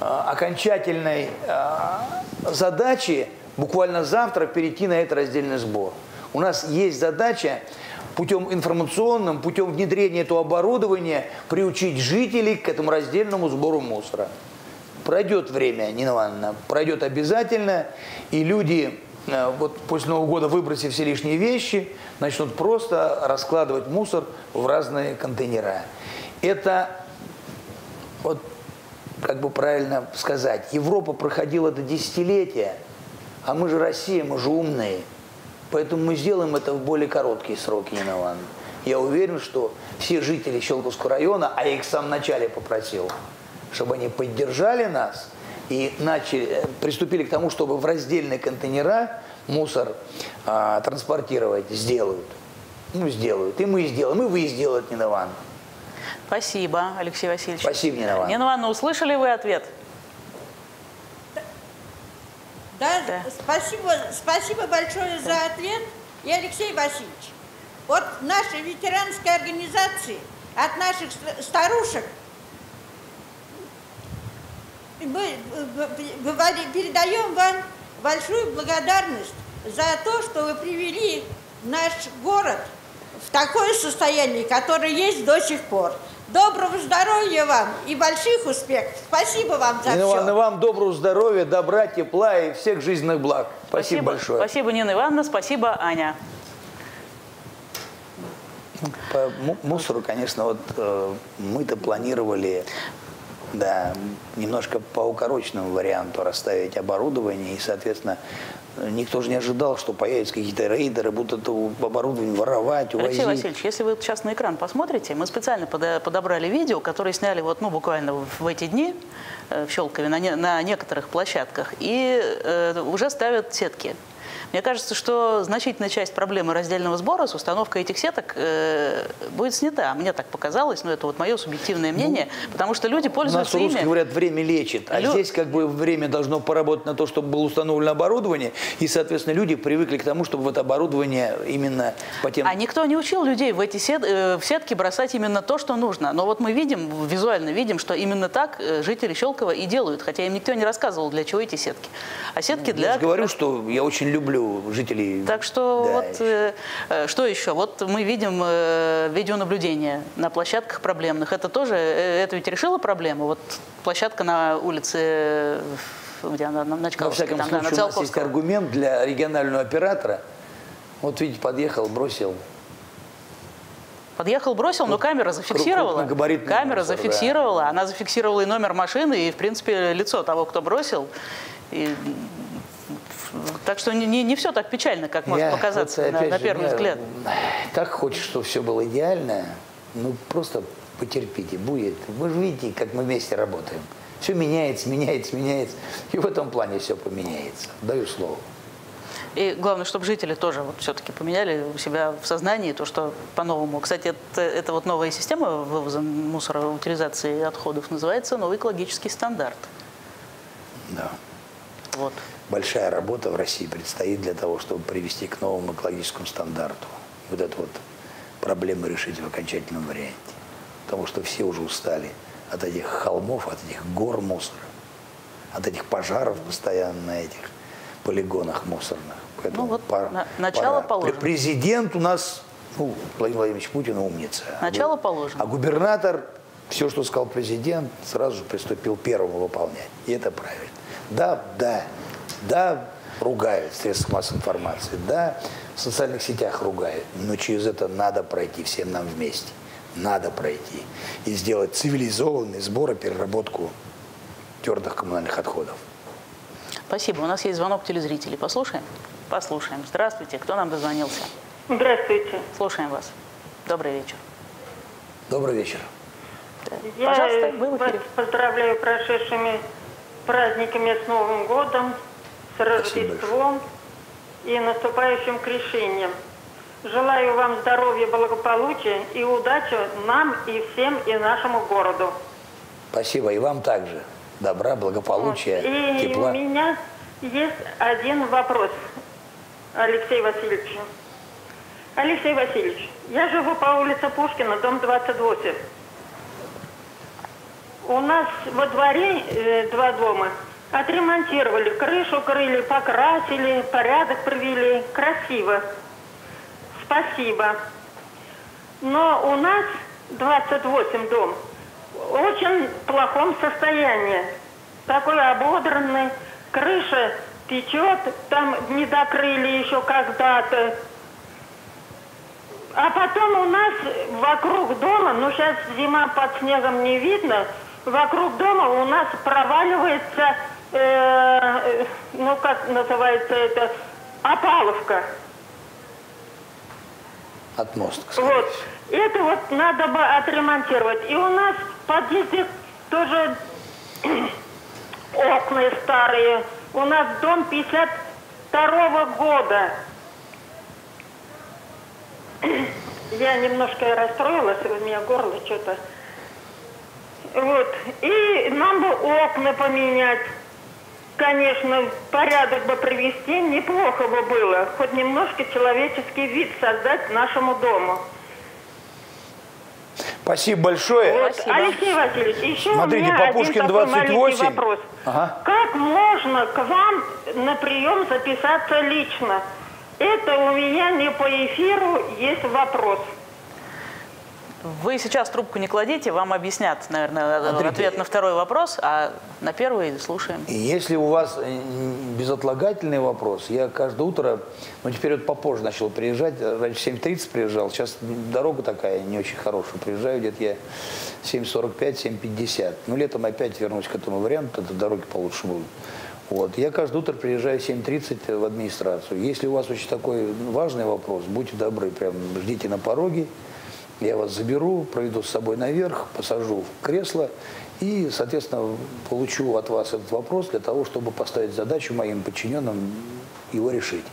а, окончательной а, задачи буквально завтра перейти на этот раздельный сбор. У нас есть задача путем информационным, путем внедрения этого оборудования приучить жителей к этому раздельному сбору мусора. Пройдет время, Нина Ивановна, пройдет обязательно, и люди вот после Нового года, выбросив все лишние вещи, начнут просто раскладывать мусор в разные контейнера. Это, вот как бы правильно сказать, Европа проходила до десятилетия, а мы же Россия, мы же умные. Поэтому мы сделаем это в более короткие сроки, Нина Ивановна. Я уверен, что все жители Щелковского района, а я их в самом начале попросил, чтобы они поддержали нас – и начали, э, приступили к тому, чтобы в раздельные контейнера мусор а, транспортировать, сделают. Ну, сделают. И мы сделаем, и вы сделаете, Нина Ивановна. Спасибо, Алексей Васильевич. Спасибо, Нина Ивановна. Нина Ивановна, услышали вы ответ? Да, да. Спасибо, спасибо большое за ответ. И Алексей Васильевич, от нашей ветеранской организации, от наших старушек мы передаем вам большую благодарность за то, что вы привели наш город в такое состояние, которое есть до сих пор. Доброго здоровья вам и больших успехов. Спасибо вам за Нина все. Ивановна, вам доброго здоровья, добра, тепла и всех жизненных благ. Спасибо, спасибо большое. Спасибо, Нина Ивановна. Спасибо, Аня. По мусору, конечно, вот э, мы-то планировали да, немножко по укороченному варианту расставить оборудование, и, соответственно, никто же не ожидал, что появятся какие-то рейдеры, будут это оборудование воровать, увозить. Алексей Васильевич, если вы сейчас на экран посмотрите, мы специально подобрали видео, которое сняли вот, ну, буквально в эти дни э, в Щелкове на, не, на некоторых площадках, и э, уже ставят сетки. Мне кажется, что значительная часть проблемы раздельного сбора с установкой этих сеток э, будет снята. Мне так показалось, но это вот мое субъективное ну, мнение, ну, потому что люди пользуются у нас ими. говорят, время лечит, а Лю... здесь как бы время должно поработать на то, чтобы было установлено оборудование, и, соответственно, люди привыкли к тому, чтобы вот оборудование именно по тем... А никто не учил людей в эти сет... э, в сетки бросать именно то, что нужно. Но вот мы видим, визуально видим, что именно так э, жители Щелкова и делают, хотя им никто не рассказывал, для чего эти сетки. А сетки для... Я же говорю, что я очень люблю жителей. Так что да, вот э, э, что еще? Вот мы видим э, видеонаблюдение на площадках проблемных. Это тоже, э, это ведь решило проблему. Вот площадка на улице, где она, на Чкаловской. Во всяком там, случае, да, на у нас есть аргумент для регионального оператора. Вот видите, подъехал, бросил. Подъехал, бросил, но камера зафиксировала. Камера зафиксировала, да. она зафиксировала и номер машины, и, в принципе, лицо того, кто бросил. И так что не, не, не все так печально, как может Я, показаться вот, на, на первый же, взгляд. Так хочешь, чтобы все было идеально, ну просто потерпите, будет. Вы же видите, как мы вместе работаем. Все меняется, меняется, меняется. И в этом плане все поменяется. Даю слово. И главное, чтобы жители тоже вот все-таки поменяли у себя в сознании то, что по-новому. Кстати, это, это вот новая система вывоза мусора, утилизации отходов называется новый экологический стандарт. Да. Вот большая работа в России предстоит для того, чтобы привести к новому экологическому стандарту. Вот эту вот проблему решить в окончательном варианте. Потому что все уже устали от этих холмов, от этих гор мусора, от этих пожаров постоянно на этих полигонах мусорных. Поэтому ну вот пора, на, начало пора. положено. Президент у нас, ну, Владимир Владимирович Путин умница. Начало положено. А губернатор, все, что сказал президент, сразу же приступил первым выполнять. И это правильно. Да, да, да, ругают средства массовой информации, да, в социальных сетях ругают, но через это надо пройти всем нам вместе. Надо пройти и сделать цивилизованный сбор и переработку твердых коммунальных отходов. Спасибо. У нас есть звонок телезрителей. Послушаем? Послушаем. Здравствуйте. Кто нам дозвонился? Здравствуйте. Слушаем вас. Добрый вечер. Добрый вечер. Я Пожалуйста, в эфире. вас поздравляю прошедшими праздниками с Новым годом с Рождеством и наступающим крещением. Желаю вам здоровья, благополучия и удачи нам и всем и нашему городу. Спасибо, и вам также. Добра, благополучия, вот. и тепла. у меня есть один вопрос, Алексей Васильевич. Алексей Васильевич, я живу по улице Пушкина, дом 28. У нас во дворе э, два дома – Отремонтировали, крышу крыли, покрасили, порядок провели. Красиво. Спасибо. Но у нас 28 дом в очень плохом состоянии. такой ободранный, крыша течет, там не докрыли еще когда-то. А потом у нас вокруг дома, ну сейчас зима под снегом не видно, вокруг дома у нас проваливается, э, э ну как называется это, опаловка. От моста, Вот. Это вот надо бы отремонтировать. И у нас в подъезде тоже [clears throat] окна старые. У нас дом 52 -го года. [clears throat] Я немножко расстроилась, у меня горло что-то. Вот. И нам бы окна поменять. Конечно, порядок бы привести, неплохо бы было. Хоть немножко человеческий вид создать нашему дому. Спасибо большое. Вот, Спасибо. Алексей Васильевич, еще Смотрите, у меня Папушкин один 28. вопрос. Ага. Как можно к вам на прием записаться лично? Это у меня не по эфиру есть вопрос. Вы сейчас трубку не кладите, вам объяснят, наверное, Андрей, ответ на второй вопрос, а на первый слушаем. Если у вас э, безотлагательный вопрос, я каждое утро, ну теперь вот попозже начал приезжать, раньше 7.30 приезжал, сейчас дорога такая не очень хорошая, приезжаю где-то я 7.45, 7.50. Ну летом опять вернусь к этому варианту, это дороги получше будут. Вот. Я каждое утро приезжаю в 7.30 в администрацию. Если у вас очень такой важный вопрос, будьте добры, прям ждите на пороге, я вас заберу, проведу с собой наверх, посажу в кресло и, соответственно, получу от вас этот вопрос для того, чтобы поставить задачу моим подчиненным его решить.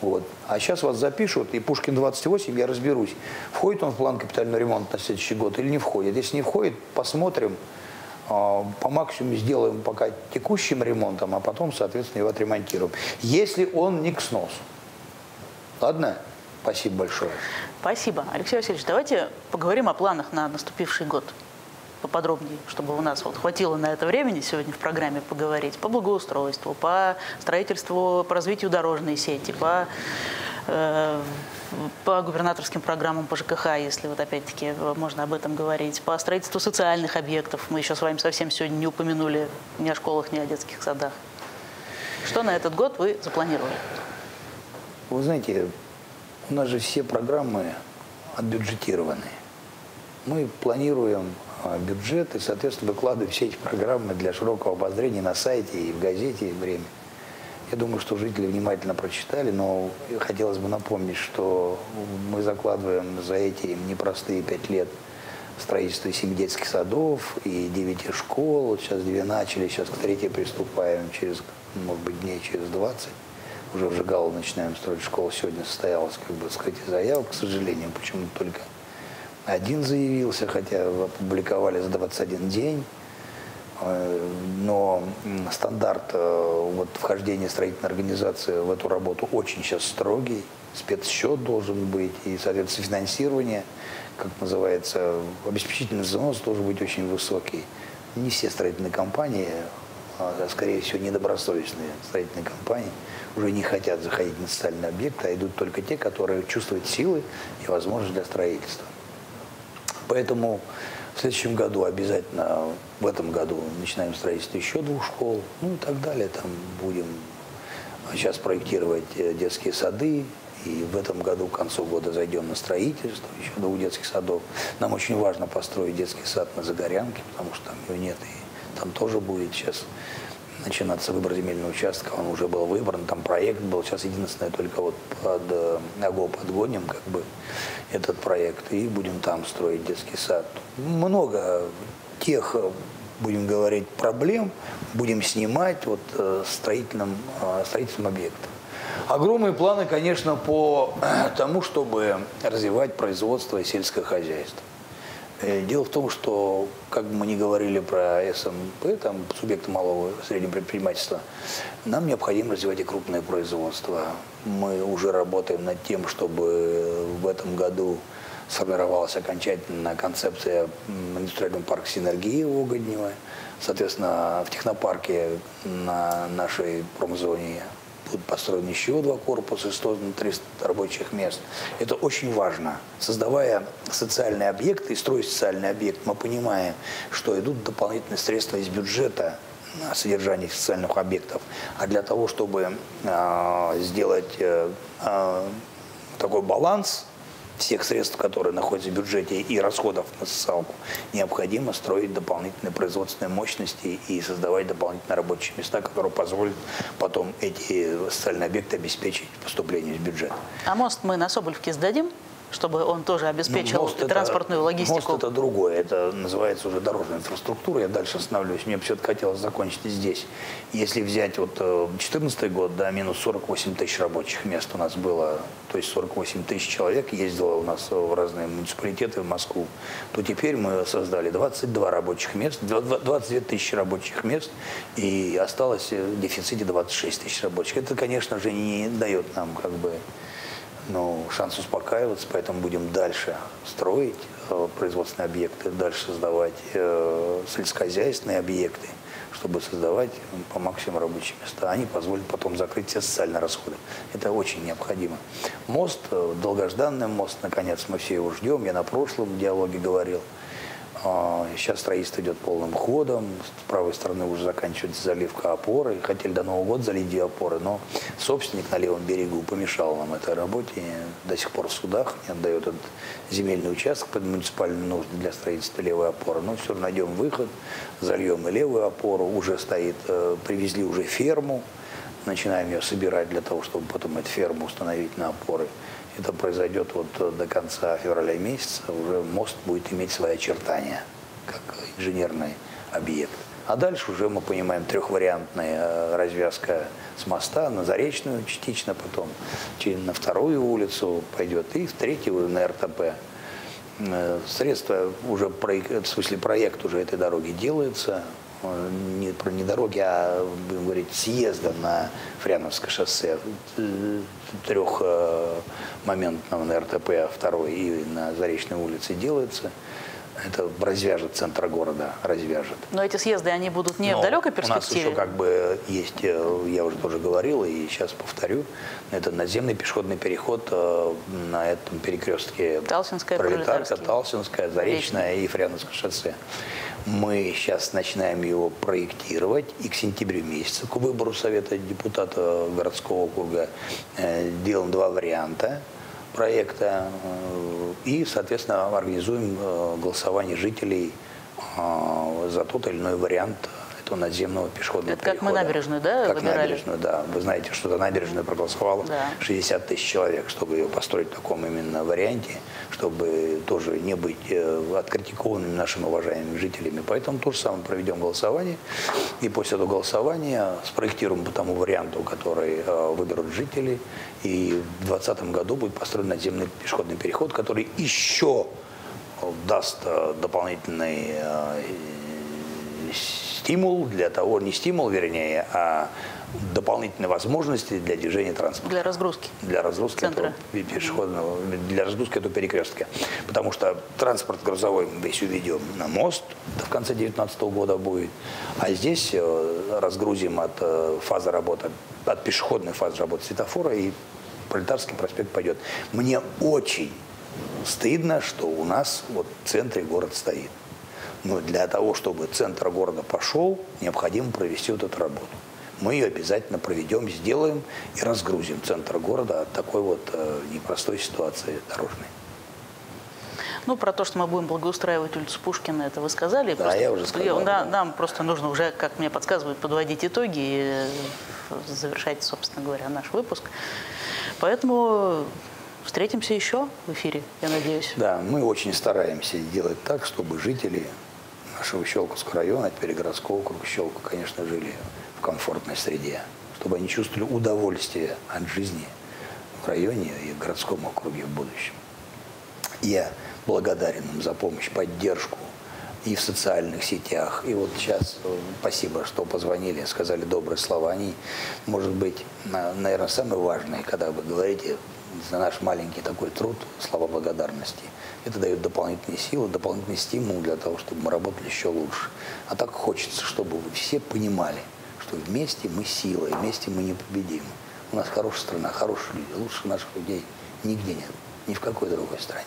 Вот. А сейчас вас запишут, и Пушкин 28, я разберусь, входит он в план капитального ремонта на следующий год или не входит. Если не входит, посмотрим, а, по максимуму сделаем пока текущим ремонтом, а потом, соответственно, его отремонтируем. Если он не к сносу. Ладно? Спасибо большое. Спасибо. Алексей Васильевич, давайте поговорим о планах на наступивший год поподробнее, чтобы у нас вот хватило на это времени сегодня в программе поговорить по благоустройству, по строительству, по развитию дорожной сети, по, э, по губернаторским программам по ЖКХ, если вот опять-таки можно об этом говорить, по строительству социальных объектов. Мы еще с вами совсем сегодня не упомянули ни о школах, ни о детских садах. Что на этот год вы запланировали? Вы знаете, у нас же все программы отбюджетированы. Мы планируем а, бюджет и, соответственно, выкладываем все эти программы для широкого обозрения на сайте и в газете «Время». Я думаю, что жители внимательно прочитали, но хотелось бы напомнить, что мы закладываем за эти непростые пять лет строительство семи детских садов и девяти школ. сейчас две начали, сейчас к третьей приступаем через, может быть, дней через 20 уже в Жигалово начинаем строить школу. Сегодня состоялось, как бы сказать, заявок, к сожалению, почему-то только один заявился, хотя опубликовали за 21 день. Э, но стандарт э, вот, вхождения строительной организации в эту работу очень сейчас строгий. Спецсчет должен быть и, соответственно, финансирование, как называется, обеспечительный взнос должен быть очень высокий. Не все строительные компании, а, скорее всего, недобросовестные строительные компании – уже не хотят заходить на социальные объекты, а идут только те, которые чувствуют силы и возможность для строительства. Поэтому в следующем году обязательно, в этом году начинаем строительство еще двух школ, ну и так далее. Там будем сейчас проектировать э, детские сады, и в этом году, к концу года, зайдем на строительство еще двух детских садов. Нам очень важно построить детский сад на Загорянке, потому что там его нет, и там тоже будет сейчас начинаться выбор земельного участка, он уже был выбран, там проект был, сейчас единственное только вот под АГО э, подгоним как бы этот проект и будем там строить детский сад. Много тех, будем говорить, проблем будем снимать вот э, строительным, э, строительным объектом. Огромные планы, конечно, по [clears throat] тому, чтобы развивать производство и сельское хозяйство. Э, дело в том, что, как бы мы ни говорили про СМП, там, субъекты малого и среднего предпринимательства, нам необходимо развивать и крупное производство. Мы уже работаем над тем, чтобы в этом году сформировалась окончательная концепция индустриального парка «Синергии» в Угоднево. Соответственно, в технопарке на нашей промзоне будут построены еще два корпуса, 100-300 рабочих мест. Это очень важно. Создавая социальный объект и строя социальный объект, мы понимаем, что идут дополнительные средства из бюджета содержания социальных объектов, а для того, чтобы э, сделать э, э, такой баланс всех средств, которые находятся в бюджете и расходов на социалку, необходимо строить дополнительные производственные мощности и создавать дополнительные рабочие места, которые позволят потом эти социальные объекты обеспечить поступление в бюджет. А мост мы на Соболевке сдадим? Чтобы он тоже обеспечил ну, мост транспортную это, логистику? Мост это другое, это называется уже дорожная инфраструктура. Я дальше остановлюсь. Мне все-таки хотелось закончить здесь. Если взять вот 2014 э, год, да, минус 48 тысяч рабочих мест у нас было, то есть 48 тысяч человек ездило у нас в разные муниципалитеты в Москву, то теперь мы создали 22 рабочих мест, 22 тысячи рабочих мест, и осталось в дефиците 26 тысяч рабочих. Это, конечно же, не дает нам как бы но шанс успокаиваться, поэтому будем дальше строить э, производственные объекты, дальше создавать э, сельскохозяйственные объекты, чтобы создавать по максимуму рабочие места. Они позволят потом закрыть все социальные расходы. Это очень необходимо. Мост, э, долгожданный мост, наконец, мы все его ждем. Я на прошлом диалоге говорил – сейчас строительство идет полным ходом. С правой стороны уже заканчивается заливка опоры. Хотели до Нового года залить две опоры, но собственник на левом берегу помешал нам этой работе. До сих пор в судах не отдает этот земельный участок под муниципальные нужды для строительства левой опоры. Но все, найдем выход, зальем и левую опору. Уже стоит, э, привезли уже ферму. Начинаем ее собирать для того, чтобы потом эту ферму установить на опоры. Это произойдет вот э, до конца февраля месяца. Уже мост будет иметь свои очертания, как инженерный объект. А дальше уже мы понимаем трехвариантная э, развязка с моста на Заречную частично, потом на вторую улицу пойдет и в третью на РТП. Э, средства уже, в смысле проект уже этой дороги делается, не, про не дороги, а, будем говорить, съезда на Фряновское шоссе трехмоментного на РТП, а второй и на Заречной улице делается. Это развяжет центр города, развяжет. Но эти съезды, они будут не Но в далекой перспективе? У нас еще как бы есть, э, я уже тоже говорил, и сейчас повторю, это наземный пешеходный переход э, на этом перекрестке Талсинская, Пролетарка, Талсинская, Заречная и Фряновское шоссе. Мы сейчас начинаем его проектировать, и к сентябрю месяца, к выбору Совета депутата городского округа, э, делаем два варианта проекта э, и, соответственно, организуем э, голосование жителей за тот или иной вариант этого надземного пешеходного Это перехода. как мы набережную, да, Как выбирали? набережную, да. Вы знаете, что за набережную проголосовало да. 60 тысяч человек, чтобы ее построить в таком именно варианте, чтобы тоже не быть э, откритикованными нашими уважаемыми жителями. Поэтому то же самое проведем голосование. И после этого голосования спроектируем по тому варианту, который э, выберут жители. И в 2020 году будет построен надземный пешеходный переход, который еще даст э, дополнительный стимул для того, не стимул, вернее, а дополнительные возможности для движения транспорта. Для разгрузки. Для разгрузки Центра. этого пешеходного, для разгрузки этого перекрестка. Потому что транспорт грузовой весь уведем на мост, в конце 2019 года будет, а здесь э, разгрузим от э, фазы работы, от пешеходной фазы работы светофора и Пролетарский проспект пойдет. Мне очень стыдно, что у нас вот в центре город стоит. Но для того, чтобы центр города пошел, необходимо провести вот эту работу. Мы ее обязательно проведем, сделаем и разгрузим центр города от такой вот э, непростой ситуации дорожной. Ну, про то, что мы будем благоустраивать улицу Пушкина, это вы сказали. Да, просто, я уже сказал. Да, да. Нам просто нужно уже, как мне подсказывают, подводить итоги и э, завершать, собственно говоря, наш выпуск. Поэтому встретимся еще в эфире, я надеюсь. Да, мы очень стараемся делать так, чтобы жители нашего Щелковского района, теперь городского округа Щелку, конечно, жили в комфортной среде, чтобы они чувствовали удовольствие от жизни в районе и в городском округе в будущем. Я благодарен им за помощь, поддержку и в социальных сетях. И вот сейчас э, спасибо, что позвонили, сказали добрые слова. Они, может быть, наверное, самые важные, когда вы говорите за наш маленький такой труд, слова благодарности – это дает дополнительные силы, дополнительный стимул для того, чтобы мы работали еще лучше. А так хочется, чтобы вы все понимали, что вместе мы сила, и вместе мы непобедимы. У нас хорошая страна, хорошие люди. Лучше наших людей нигде нет, ни в какой другой стране.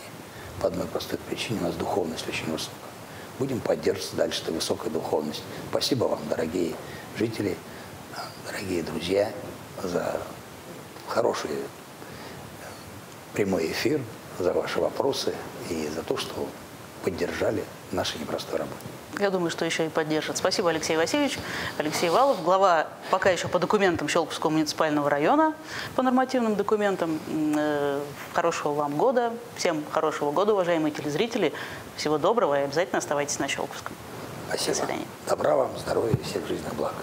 По одной простой причине у нас духовность очень высокая. будем поддерживать дальше этой высокой духовность. Спасибо вам, дорогие жители, дорогие друзья, за хороший прямой эфир, за ваши вопросы и за то, что поддержали нашей непростой работе. Я думаю, что еще и поддержат. Спасибо, Алексей Васильевич. Алексей Валов, глава пока еще по документам Щелковского муниципального района, по нормативным документам. Э, хорошего вам года. Всем хорошего года, уважаемые телезрители. Всего доброго и обязательно оставайтесь на Щелковском. Спасибо. До свидания. Добра вам, здоровья и всех жизненных благ.